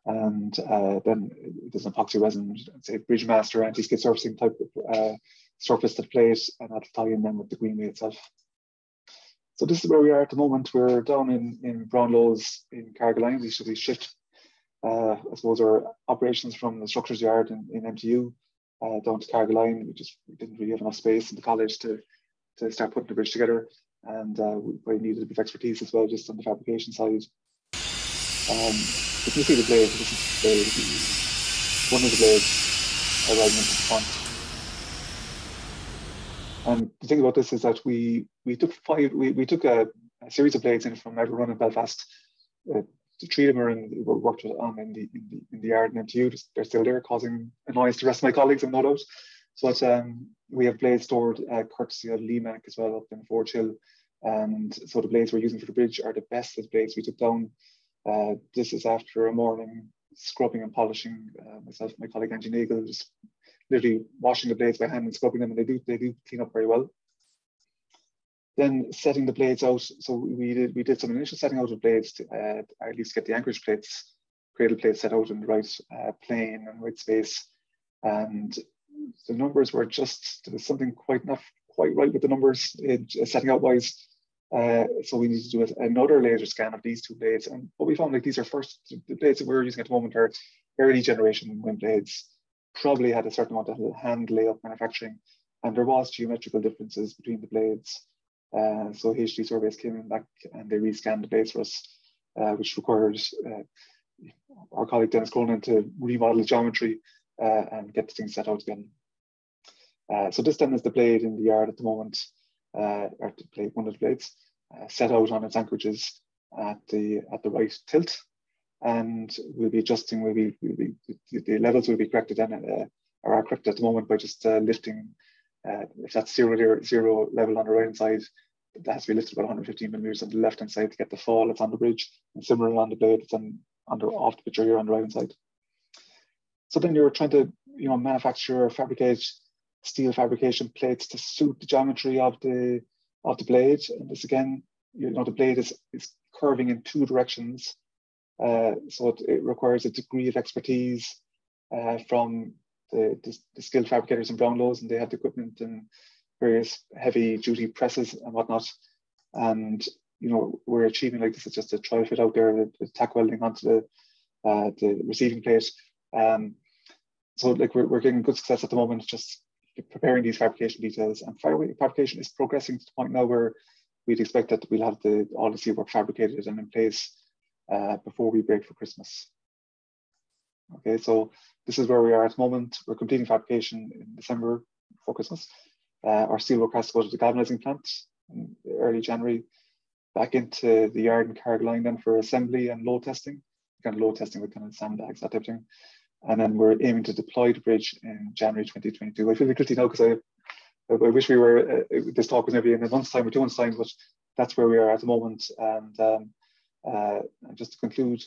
and uh, then there's an epoxy resin, say Bridgemaster anti-skid surfacing type of uh, surface the plate, and that'll tie in then with the greenway itself. So this is where we are at the moment. We're down in, in Brownlows in Carrigaline. We be shift, uh, I suppose, our operations from the structures yard in, in MTU uh, down to Carrigaline. We just we didn't really have enough space in the college to, to start putting the bridge together. And uh, we needed a bit of expertise as well, just on the fabrication side. Um, you can see the blade. This is the, one of the blades arriving the front. And the thing about this is that we we took five we, we took a, a series of blades in from everyone in Belfast. Uh, three of them in, worked on in the, in the in the yard and MTU. They're still there, causing annoyance to the rest of my colleagues, I'm no doubt. So um, we have blades stored uh, courtesy of Lemac as well up in Forge Hill. And so the blades we're using for the bridge are the best of blades we took down uh, this is after a morning scrubbing and polishing. Uh, myself and my colleague Angie Nagle just literally washing the blades by hand and scrubbing them, and they do they do clean up very well. Then setting the blades out. So we did we did some initial setting out of blades to uh, at least get the anchorage plates, cradle plates set out in the right uh, plane and right space, and the numbers were just there was something quite not quite right with the numbers in, uh, setting out wise. Uh, so we need to do another laser scan of these two blades. And what we found, like these are first, the blades that we're using at the moment are early generation wind blades, probably had a certain amount of hand layup manufacturing. And there was geometrical differences between the blades. Uh, so HD surveys came in back and they rescanned the blades for us, uh, which required uh, our colleague Dennis Cronin to remodel the geometry uh, and get the thing set out again. Uh, so this then is the blade in the yard at the moment or to play one of the blades, set out on its anchorages at the at the right tilt, and we'll be adjusting. We'll be, we'll be the levels will be corrected and uh, are corrected at the moment by just uh, lifting. Uh, if that's zero zero level on the right hand side, that has to be lifted about 115 millimeters on the left hand side to get the fall. It's on the bridge, and similarly on the blade, it's on under off the picture here on the right hand side. So then you're trying to you know manufacture or fabricate steel fabrication plates to suit the geometry of the of the blade. And this again, you know, the blade is, is curving in two directions. Uh, so it, it, requires a degree of expertise uh, from the, the, the, skilled fabricators in Brownlows, and they have the equipment and various heavy duty presses and whatnot. And you know, we're achieving like this is just a trial fit out there, the, tack welding onto the uh, the receiving plate. Um, so like we're, we're getting good success at the moment, just preparing these fabrication details. And fabrication is progressing to the point now where we'd expect that we'll have the all the work fabricated and in place uh, before we break for Christmas. Okay, so this is where we are at the moment. We're completing fabrication in December for Christmas. Uh, our steelwork has to go to the galvanizing plant in early January, back into the yard in Carrigaline then for assembly and load testing, kind of load testing with kind of sandbags, that type of thing and then we're aiming to deploy the bridge in January 2022. I feel guilty now because I, I wish we were, uh, this talk was maybe in a month's time or two months' time, but that's where we are at the moment. And um, uh, just to conclude,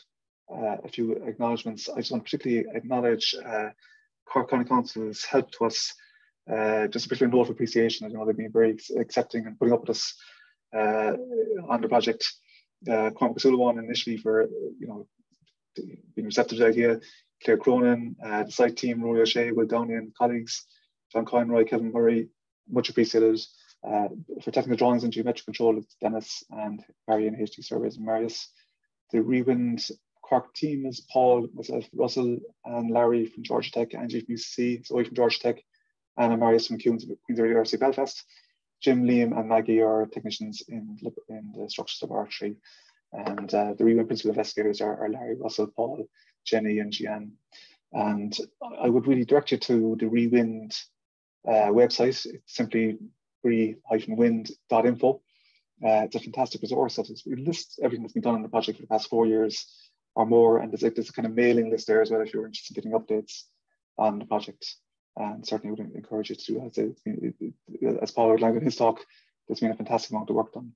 uh, a few acknowledgements. I just want to particularly acknowledge uh, Cork County Council's help to us. Just a particular note of appreciation. I know they've been very accepting and putting up with us on the project. Uh, Cormac one initially for you know being receptive to the idea. Claire Cronin, uh, the site team, Rory O'Shea, Will Downey and colleagues, John Conroy, Kevin Murray, much appreciated. Uh, for technical drawings and geometric control, it's Dennis and Barry and HD Surveys and Marius. The ReWind Cork team is Paul, myself, Russell, and Larry from Georgia Tech, Angie from UCC, Zoe from Georgia Tech, and Marius from Queen's, University Belfast. Jim, Liam, and Maggie are technicians in, in the structures laboratory. And uh, the ReWind principal investigators are, are, Larry, Russell, Paul, Jenny, and Gian. And I would really direct you to the ReWind uh, website. It's simply re-wind.info. Uh, it's a fantastic resource. It lists everything that's been done on the project for the past four years or more. And there's a, there's a kind of mailing list there as well if you're interested in getting updates on the project. And certainly would encourage you to do that. As Paul outlined in his talk, there's been a fantastic amount of work done.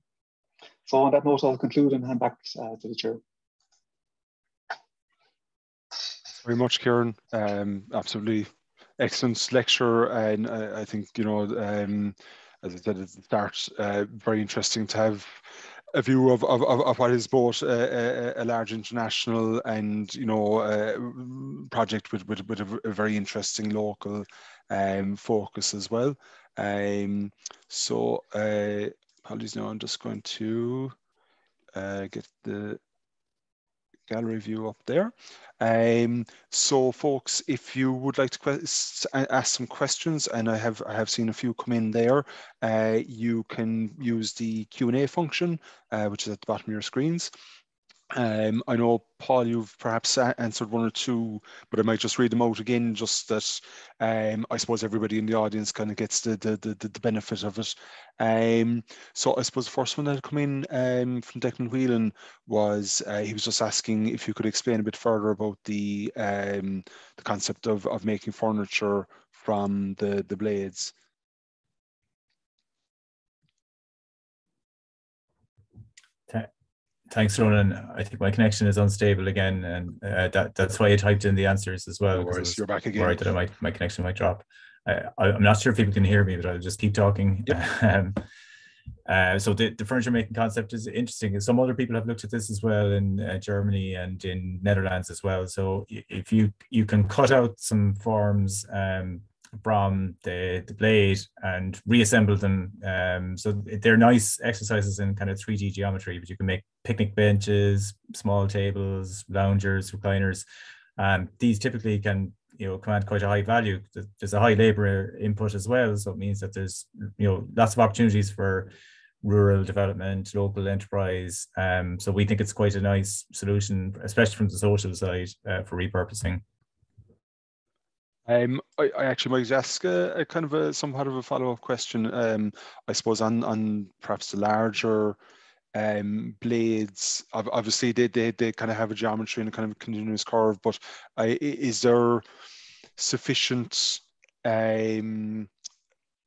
So on that note, I'll conclude and hand back uh, to the chair. Very much, Kieran. Um, absolutely excellent lecture, and I, I think you know, um, as I said at the start, uh, very interesting to have a view of, of, of what is both a, a, a large international and you know uh, project with, with, with a, a, very interesting local um, focus as well. Um, so uh, apologies now, I'm just going to uh, get the gallery view up there. Um, so folks, if you would like to ask some questions, and I have I have seen a few come in there, uh, you can use the Q&A function, uh, which is at the bottom of your screens. Um, I know, Paul, you've perhaps answered one or two, but I might just read them out again, just that um, I suppose everybody in the audience kind of gets the, the, the, the benefit of it. Um, so I suppose the first one that had come in um, from Declan Whelan was uh, he was just asking if you could explain a bit further about the um, the concept of, of making furniture from the, the blades. Thanks, Ronan. I think my connection is unstable again, and uh, that that's why I typed in the answers as well. No worries, you're back again. Worried that I might, my connection might drop. Uh, I, am not sure if people can hear me, but I'll just keep talking. Yep. um, uh, so the, the furniture making concept is interesting. Some other people have looked at this as well in uh, Germany and in Netherlands as well. So if you you can cut out some forms um, from the, the blade and reassemble them. Um, so they're nice exercises in kind of 3D geometry, but you can make picnic benches, small tables, loungers, recliners. Um, these typically can you know command quite a high value. There's a high labor input as well, so it means that there's you know lots of opportunities for rural development, local enterprise. Um, so we think it's quite a nice solution, especially from the social side uh, for repurposing. Um, I, I, actually might ask a, a, kind of a somewhat of a follow-up question. Um, I suppose on on perhaps the larger um, blades. Obviously, they, they they kind of have a geometry and a kind of continuous curve, but is there sufficient? Um,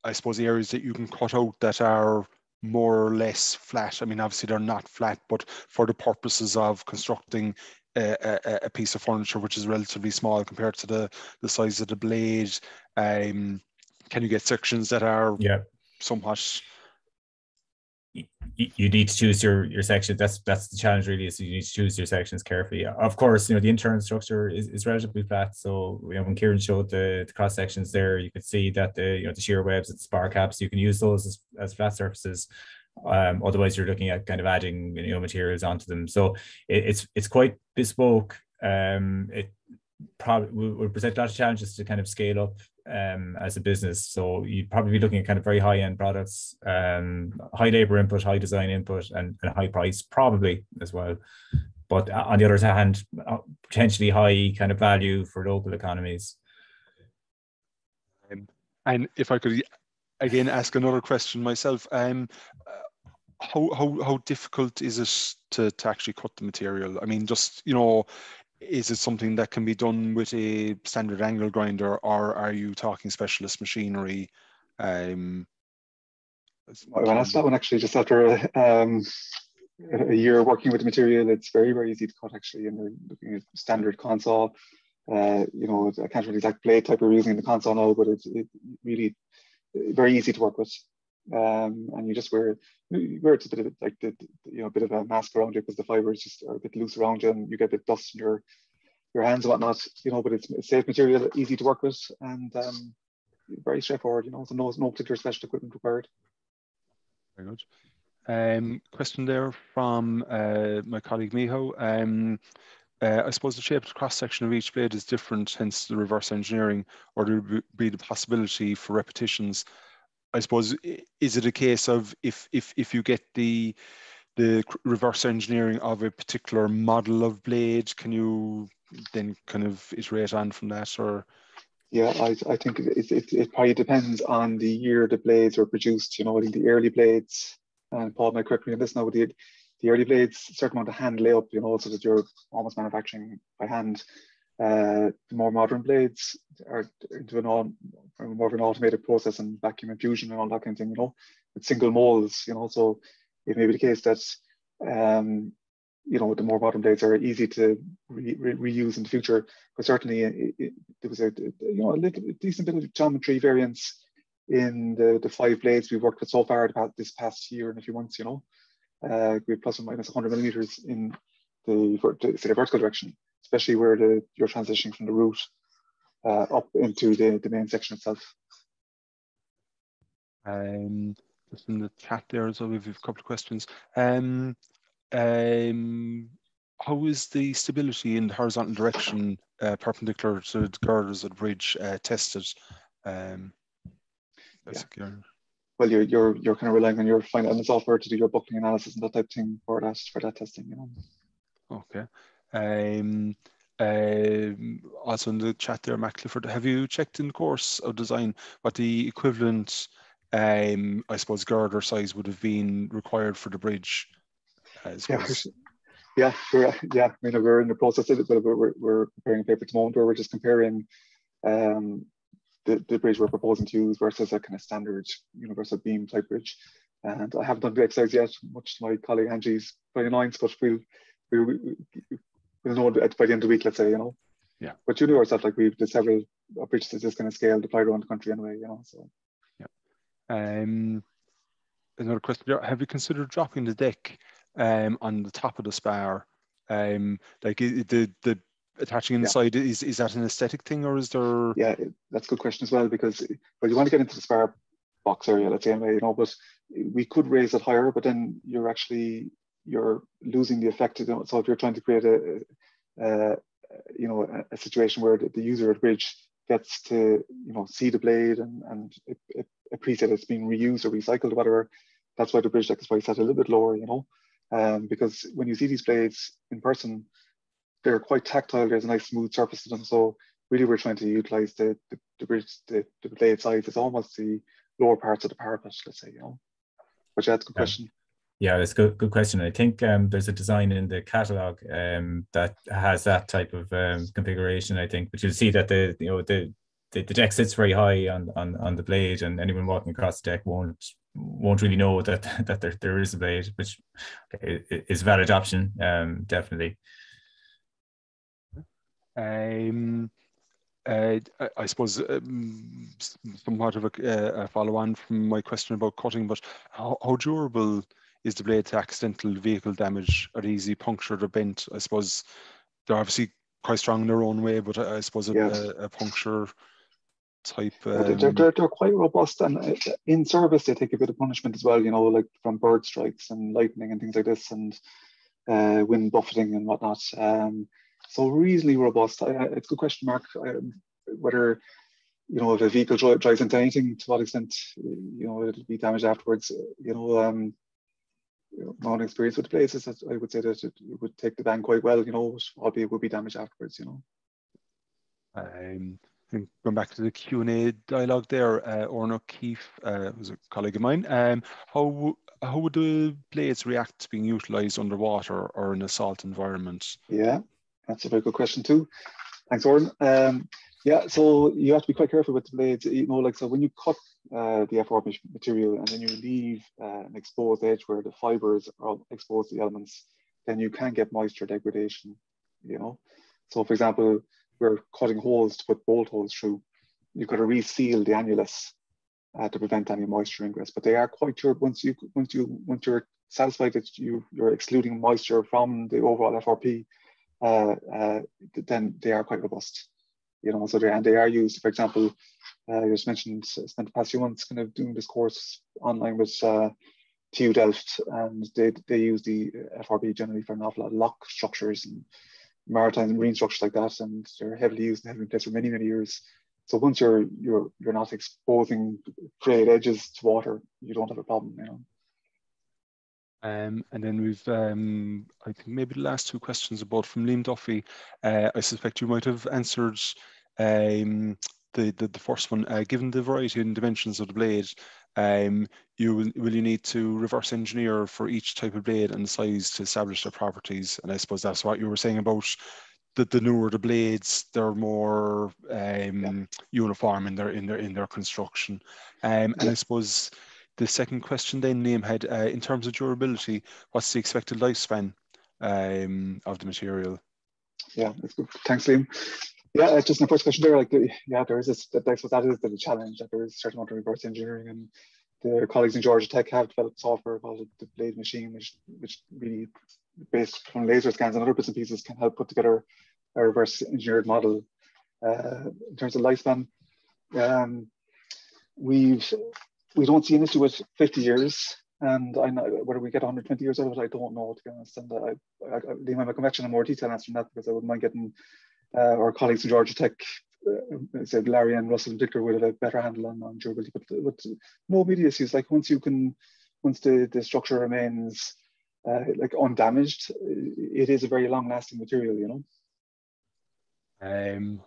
I suppose areas that you can cut out that are more or less flat. I mean, obviously they're not flat, but for the purposes of constructing a, a, piece of furniture which is relatively small compared to the the size of the blade. Um can you get sections that are yeah. somewhat you, need to choose your your section that's that's the challenge really is you need to choose your sections carefully. Of course you know the internal structure is, is relatively flat. So you know when Kieran showed the, the cross sections there you could see that the you know the shear webs and spar caps you can use those as, as flat surfaces um, otherwise, you're looking at kind of adding you know materials onto them. So it, it's it's quite bespoke. Um, it probably will present a lot of challenges to kind of scale up um, as a business. So you'd probably be looking at kind of very high end products, um, high labor input, high design input, and, and high price probably as well. But on the other hand, uh, potentially high kind of value for local economies. Um, and if I could again ask another question myself, um, how how how difficult is it to to actually cut the material? I mean, just you know, is it something that can be done with a standard angle grinder, or are you talking specialist machinery? Um, well, that's that one actually. Just after um, a year working with the material, it's very very easy to cut actually, and we're looking at standard consaw. Uh, you know, I can't really exact blade type we're using in the consaw now, but it's it really very easy to work with um, and you just wear you wear it a bit of like the, you know a bit of a mask around you because the fibers just are a bit loose around you and you get a bit dust in your your hands and whatnot. You know, but it's, it's safe material, easy to work with, and um, very straightforward. You know, so no no particular special equipment required. Very good. Um, question there from uh, my colleague Miho. Um, uh, I suppose the shape of the cross section of each blade is different, hence the reverse engineering, or there would be the possibility for repetitions. I suppose is it a case of if if if you get the the reverse engineering of a particular model of blade, can you then kind of iterate on from that, or? Yeah, I, I think it, it, it probably depends on the year the blades were produced. You know, the early blades, and Paul might correct me on this now, the, the early blades, certain amount of hand layup, you know, so that you're almost manufacturing by hand. Uh, the more modern blades are into an all, more of an automated process and vacuum infusion and all that kind of thing, you know, with single molds, you know, so it may be the case that um, you know the more modern blades are easy to re re reuse in the future. But certainly it, it, there was a you know a little a decent bit of geometry variance in the, the five blades we've worked with so far about this past year and a few months. You know, uh, we plus or minus 100 millimeters in the, the, the vertical direction, especially where the you're transitioning from the root uh, up into the, the main section itself. Um, just in the chat there as well, we've a couple of questions. Um, um, how is the stability in the horizontal direction uh, perpendicular to the girders of the bridge uh, tested? Um, yeah. Well, you're, you're you're kind of relying on your final software to do your buckling analysis and that type of thing for that for that testing, you know. Okay. Um, um, also in the chat there, Matt Clifford, have you checked in the course of design what the equivalent um, I suppose girder size would have been required for the bridge. yeah, yeah, we're, yeah. I mean, we're in the process of it, but we're, we're preparing a paper at the moment where we're just comparing um, the, the bridge we're proposing to use versus a kind of standard universal beam type bridge. And I haven't done the exercise yet, much to my colleague Angie's annoyance, but we'll, we'll, we'll know by the end of the week, let's say, you know. Yeah. But you know yourself, like we've did several bridges of this kind of scale deployed around the country anyway, you know, so. Yeah. Um, another question: Have you considered dropping the deck um, on the top of the spar? Um, like the the attaching inside yeah. is is that an aesthetic thing or is there? Yeah, that's a good question as well because well, you want to get into the spar box area, let's say anyway, you know, but we could raise it higher, but then you're actually you're losing the effect. You know, so if you're trying to create a, a you know a, a, situation where the, user at bridge gets to you know see the blade and and it, it appreciate it's being reused or recycled or whatever. That's why the bridge deck is probably set a little bit lower, you know, um, because when you see these blades in person, they're quite tactile. There's a nice smooth surface to them. So really, we're trying to utilize the the, the bridge, the, the blade size. It's almost the lower parts of the parapet, let's say, you know. But yeah, that's a good yeah. question. Yeah, that's a good, good question. I think um, there's a design in the catalog um, that has that type of um, configuration. I think, but you'll see that the you know the the, the deck sits very high on, on on the blade, and anyone walking across the deck won't won't really know that that there, there is a blade, which is a valid option, um, definitely. Um, uh, I suppose um, somewhat of a, a follow on from my question about cutting, but how, how durable is the blade to accidental vehicle damage or easy punctured or bent? I suppose they're obviously quite strong in their own way, but I, I suppose yes. a, a, puncture type. Um... They're, they're, they're, quite robust, and uh, in service they take a bit of punishment as well. You know, like from bird strikes and lightning and things like this, and uh, wind buffeting and whatnot. Um, so reasonably robust. I, it's a good question, Mark. Um, whether you know if a vehicle drives into anything, to what extent you know it'll be damaged afterwards. You know, um, you know, my own experience with the places, that I would say that it would take the ban quite well. You know, albeit it would be damaged afterwards. You know. Um, and going back to the Q&A dialogue there, uh, Orna Keefe uh, was a colleague of mine. Um, how, how would the blades react to being utilised underwater or in a salt environment? Yeah, that's a very good question too. Thanks, Oren. Um, yeah, so you have to be quite careful with the blades. You know, like so when you cut uh, the FRP material and then you leave uh, an exposed edge where the fibers are exposed to the elements, then you can get moisture degradation. You know, so for example, we're cutting holes to put bolt holes through. You've got to reseal the annulus uh, to prevent any moisture ingress. But they are quite sure once you once you once you're satisfied that you you're excluding moisture from the overall FRP, uh, uh, then they are quite robust. You know, so they and they are used. For example, uh, you just mentioned spent the past few months kind of doing this course online with uh, TU Delft, and they they use the FRP generally for an awful lot of lock structures and maritime marine structures like that, and they're heavily used and have been placed for many, many years. So once you're you're you're not exposing frayed edges to water, you don't have a problem, you know. Um, and then we've, um, I think maybe the last two questions about from Liam Duffy. Uh, I suspect you might have answered um, the, the, the first one. Uh, given the variety and dimensions of the blade, um, you will, will you need to reverse engineer for each type of blade and size to establish their properties? And I suppose that's what you were saying about the, the newer the blades, they're more um, yeah. uniform in their in their in their construction. Um, and I suppose the second question then, Liam had uh, in terms of durability, what's the expected lifespan um, of the material? Yeah, that's good. Thanks, Liam. Yeah, just in the first question there, like, the, yeah, there is this, that's what that is the challenge that there is a certain amount of reverse engineering and the colleagues in Georgia Tech have developed software called the Blade Machine, which, which really based on laser scans and other bits and pieces can help put together a reverse engineered model. Uh, in terms of lifespan, um, we've we don't see an issue with 50 years. And I know whether we get 120 years out of it, I don't know to be honest. And I, I, I come back to a more detailed answer than that because I wouldn't mind getting uh, our colleagues in Georgia Tech, uh, said Larry and Russell in would have a better handle on, on durability. But, but no immediate issues. Like once you can, once the, the structure remains uh, like undamaged, it is a very long lasting material, you know. Um,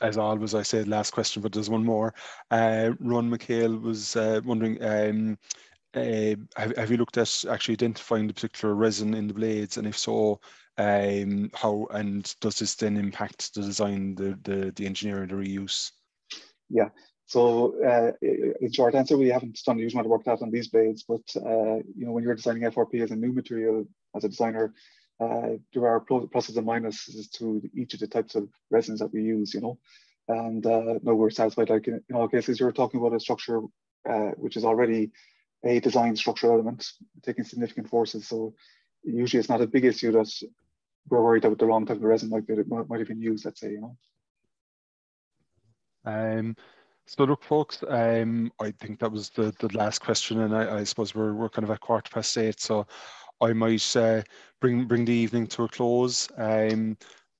as always, I said last question, but there's one more. Uh, Ron McHale was uh, wondering, um, uh, have, have, you looked at actually identifying the particular resin in the blades, and if so, um, how and does this then impact the design, the the, the engineering, the reuse? Yeah. So, uh, in short answer, we haven't done a huge amount of work on these blades, but uh, you know, when you're designing FRP as a new material as a designer, uh, there are pluses and minuses to each of the types of resins that we use, you know. And uh, no, we're satisfied. Like in, in all cases, you're talking about a structure uh, which is already a design structural element taking significant forces. So usually it's not a big issue that we're worried about the wrong type of resin might, might have been used, let's say, you know. Um, so look, folks, um, I think that was the, the last question, and I, I suppose we're, we're kind of at quarter past eight. So I might uh, bring bring the evening to a close. Um,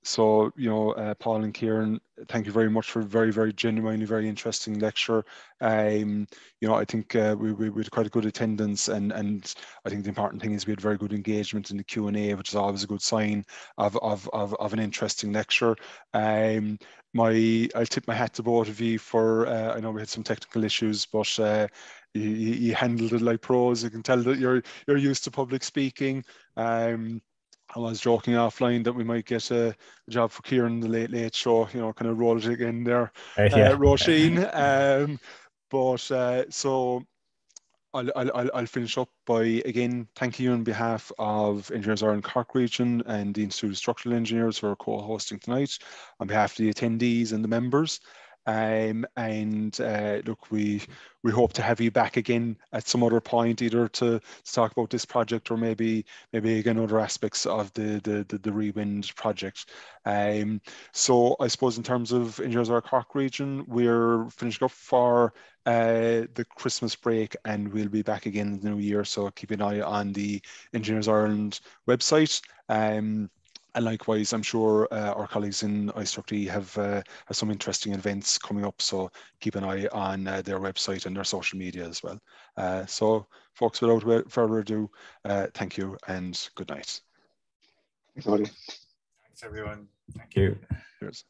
so, you know, uh, Paul and Kieran, thank you very much for a very, very genuinely very interesting lecture. Um, you know, I think uh, we, we, we, had quite a good attendance and, and I think the important thing is we had very good engagement in the Q&A, which is always a good sign of, of, of, of an interesting lecture. Um, my, I'll tip my hat to both of you for, uh, I know we had some technical issues, but uh, you, you, handled it like pros. You can tell that you're, you're used to public speaking. Um, I was joking offline that we might get a, job for Kieran in the late late show, you know, kind of roll it again there, uh, yeah. uh, Roisin. um, but uh, so I'll, I'll, I'll finish up by again thanking you on behalf of Engineers Ireland Cork Region and the Institute of Structural Engineers for co-hosting tonight, on behalf of the attendees and the members. Um, and uh, look, we we hope to have you back again at some other point, either to, to talk about this project or maybe maybe again other aspects of the the the, the ReWind project. Um, so I suppose in terms of Engineers Ireland Cork region, we're finishing up for uh, the Christmas break and we'll be back again in the new year. So keep an eye on the Engineers Ireland website. Um, and likewise, I'm sure uh, our colleagues in iStructE have, uh, have some interesting events coming up. So keep an eye on uh, their website and their social media as well. Uh, so folks, without further ado, uh, thank you and good night. Thanks, everybody. Thanks, everyone. Thank you. Cheers.